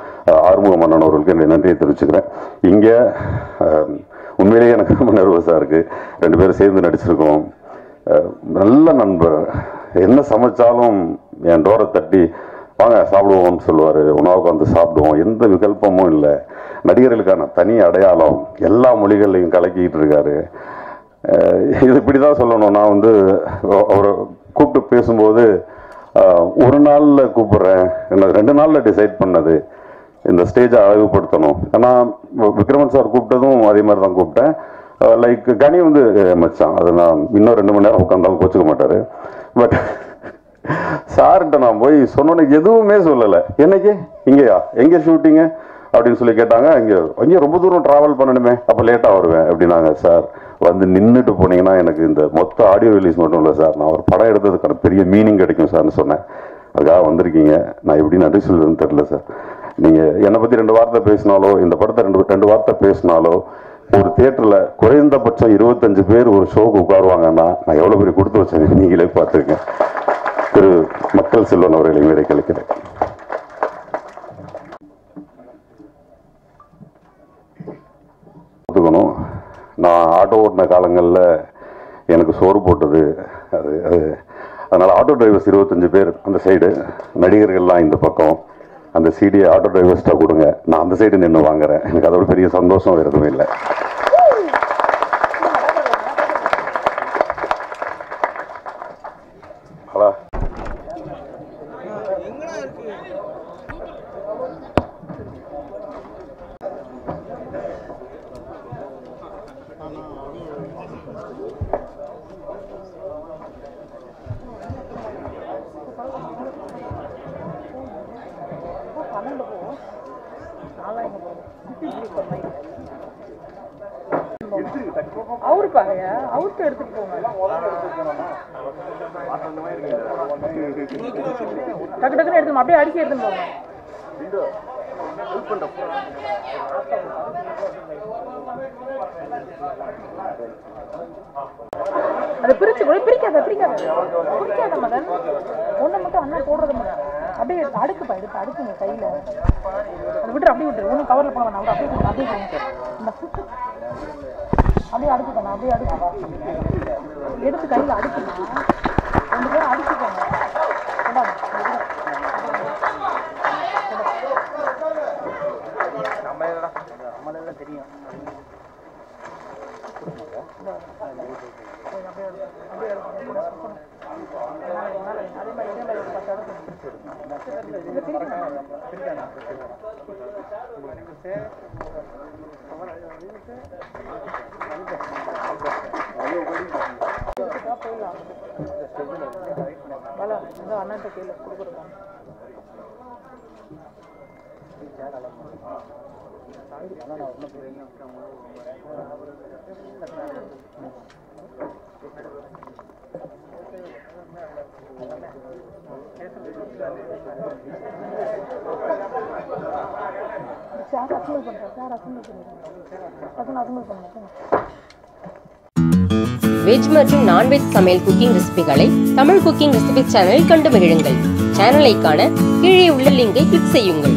ஆறுமுக மன்னன் அவர்களுக்கு என்னுடைய நன்றியை தெரிவிச்சுக்கிறேன். இங்கே உண்மையிலேயே எனக்கு ரொம்ப நர்வஸாக இருக்குது ரெண்டு பேரும் சேர்ந்து நடிச்சிருக்கோம். நல்ல நண்பர். என்ன சமைச்சாலும் என் டோரை தட்டி வாங்க சாப்பிடுவோம்னு சொல்லுவார். உணவுக்கு வந்து சாப்பிடுவோம். எந்த விகல்பமும் இல்லை. நடிகர்களுக்கான தனி அடையாளம் எல்லா மொழிகள்லையும் கலக்கிட்டு இருக்காரு. இது இப்படி தான் சொல்லணும். நான் வந்து அவரை கூப்பிட்டு பேசும்போது ஒரு நாளில் கூப்பிட்றேன். என்ன ரெண்டு நாளில் டிசைட் பண்ணது. இந்த ஸ்டேஜை அழகுபடுத்தணும். ஏன்னா விக்ரமன் சார் கூப்பிட்டதும் அதே மாதிரி தான் கூப்பிட்டேன் லைக் கனி வந்து மச்சான் அது நான் இன்னும் ரெண்டு மணி நேரம் உட்காந்தாலும் கோச்சுக்க மாட்டார். பட் சார்கிட்ட நான் போய் சொன்னோன்னே எதுவுமே சொல்லலை. என்னைக்கு? இங்கேயா? எங்கே ஷூட்டிங்கு அப்படின்னு சொல்லி கேட்டாங்க. இங்கே இங்கே ரொம்ப தூரம் ட்ராவல் பண்ணணுமே அப்போ லேட்டாக வருவேன் அப்படின்னாங்க சார். வந்து நின்றுட்டு போனீங்கன்னா எனக்கு இந்த மொத்த ஆடியோ ரிலீஸ் மட்டும் இல்லை சார். நான் ஒரு படம் எடுத்ததுக்கான பெரிய மீனிங் கிடைக்கும் சார்னு சொன்னேன். அதுக்காக வந்திருக்கீங்க. நான் எப்படி நன்றி சொல்லுறதுன்னு தெரில சார். நீங்கள் என்னை பற்றி ரெண்டு வார்த்தை பேசினாலோ இந்த படத்தை ரெண்டு ரெண்டு வார்த்தை பேசினாலோ ஒரு தேட்டரில் குறைந்தபட்சம் இருபத்தஞ்சு பேர் ஒரு ஷோக்கு உட்காருவாங்கன்னா நான் எவ்வளோ பெரிய கொடுத்து வச்சேன் நீங்களே பார்த்துருக்கேன் திரு மக்கள் செல்வன் அவர்களின் விடை கழிக்கிறேன் ஒத்துக்கணும். நான் ஆட்டோ ஓட்டின காலங்களில் எனக்கு சோறு போட்டது. அது அது அதனால் ஆட்டோ டிரைவர்ஸ் இருபத்தஞ்சு பேர் அந்த சைடு. நடிகர்கள்லாம் இந்த பக்கம். அந்த சிடியை ஆட்டோ டிரைவர்ஸ்ட்டாக கொடுங்க. நான் அந்த சைடு நின்று வாங்குறேன். எனக்கு அதோட பெரிய சந்தோஷம் வேறு எதுவும் இல்லை. அவருக்காக அவருக்கு எடுத்துட்டு போங்க டக்கு டக்குன்னு எடுத்துட்டு அப்படியே அடிக்க எடுத்துட்டு போங்க அதை பிரிச்சு கூட பிரிக்காத பிரிக்காத. பிரிக்காத மகன். ஒண்ணு மட்டும் அண்ணா போடுறது மகன். அப்படியே எடுத்து அடுக்குப்பா எடுத்து அடுக்குங்க கையில. அதை விட்டு அப்படியே விட்டுரு. ஒன்றும் கவர்ல போனவன் வேணாம். அப்படியே அப்படியே இந்த அப்படியே அடுக்குக்கணும் அப்படியே அடுக்கு எடுத்து கையில அடுக்குமா ரெண்டு பேரும் அடிச்சுக்கோங்க இந்தாங்க, தெரியும். அண்ணாட்ட கையில கொடுக்குறோம். சார் அசம்பிள் பண்ணுறேன் சார் அசம்பிள் பண்ணுறேன் அசம்பிள் பண்ணுங்க வெஜ் மற்றும் நான்வெஜ் சமையல் குக்கிங் ரெசிபிகளை தமிழ் குக்கிங் ரெசிபி சேனலில் கண்டு மகிழுங்கள். சேனலை காண கீழே உள்ள லிங்கை கிளிக் செய்யுங்கள்.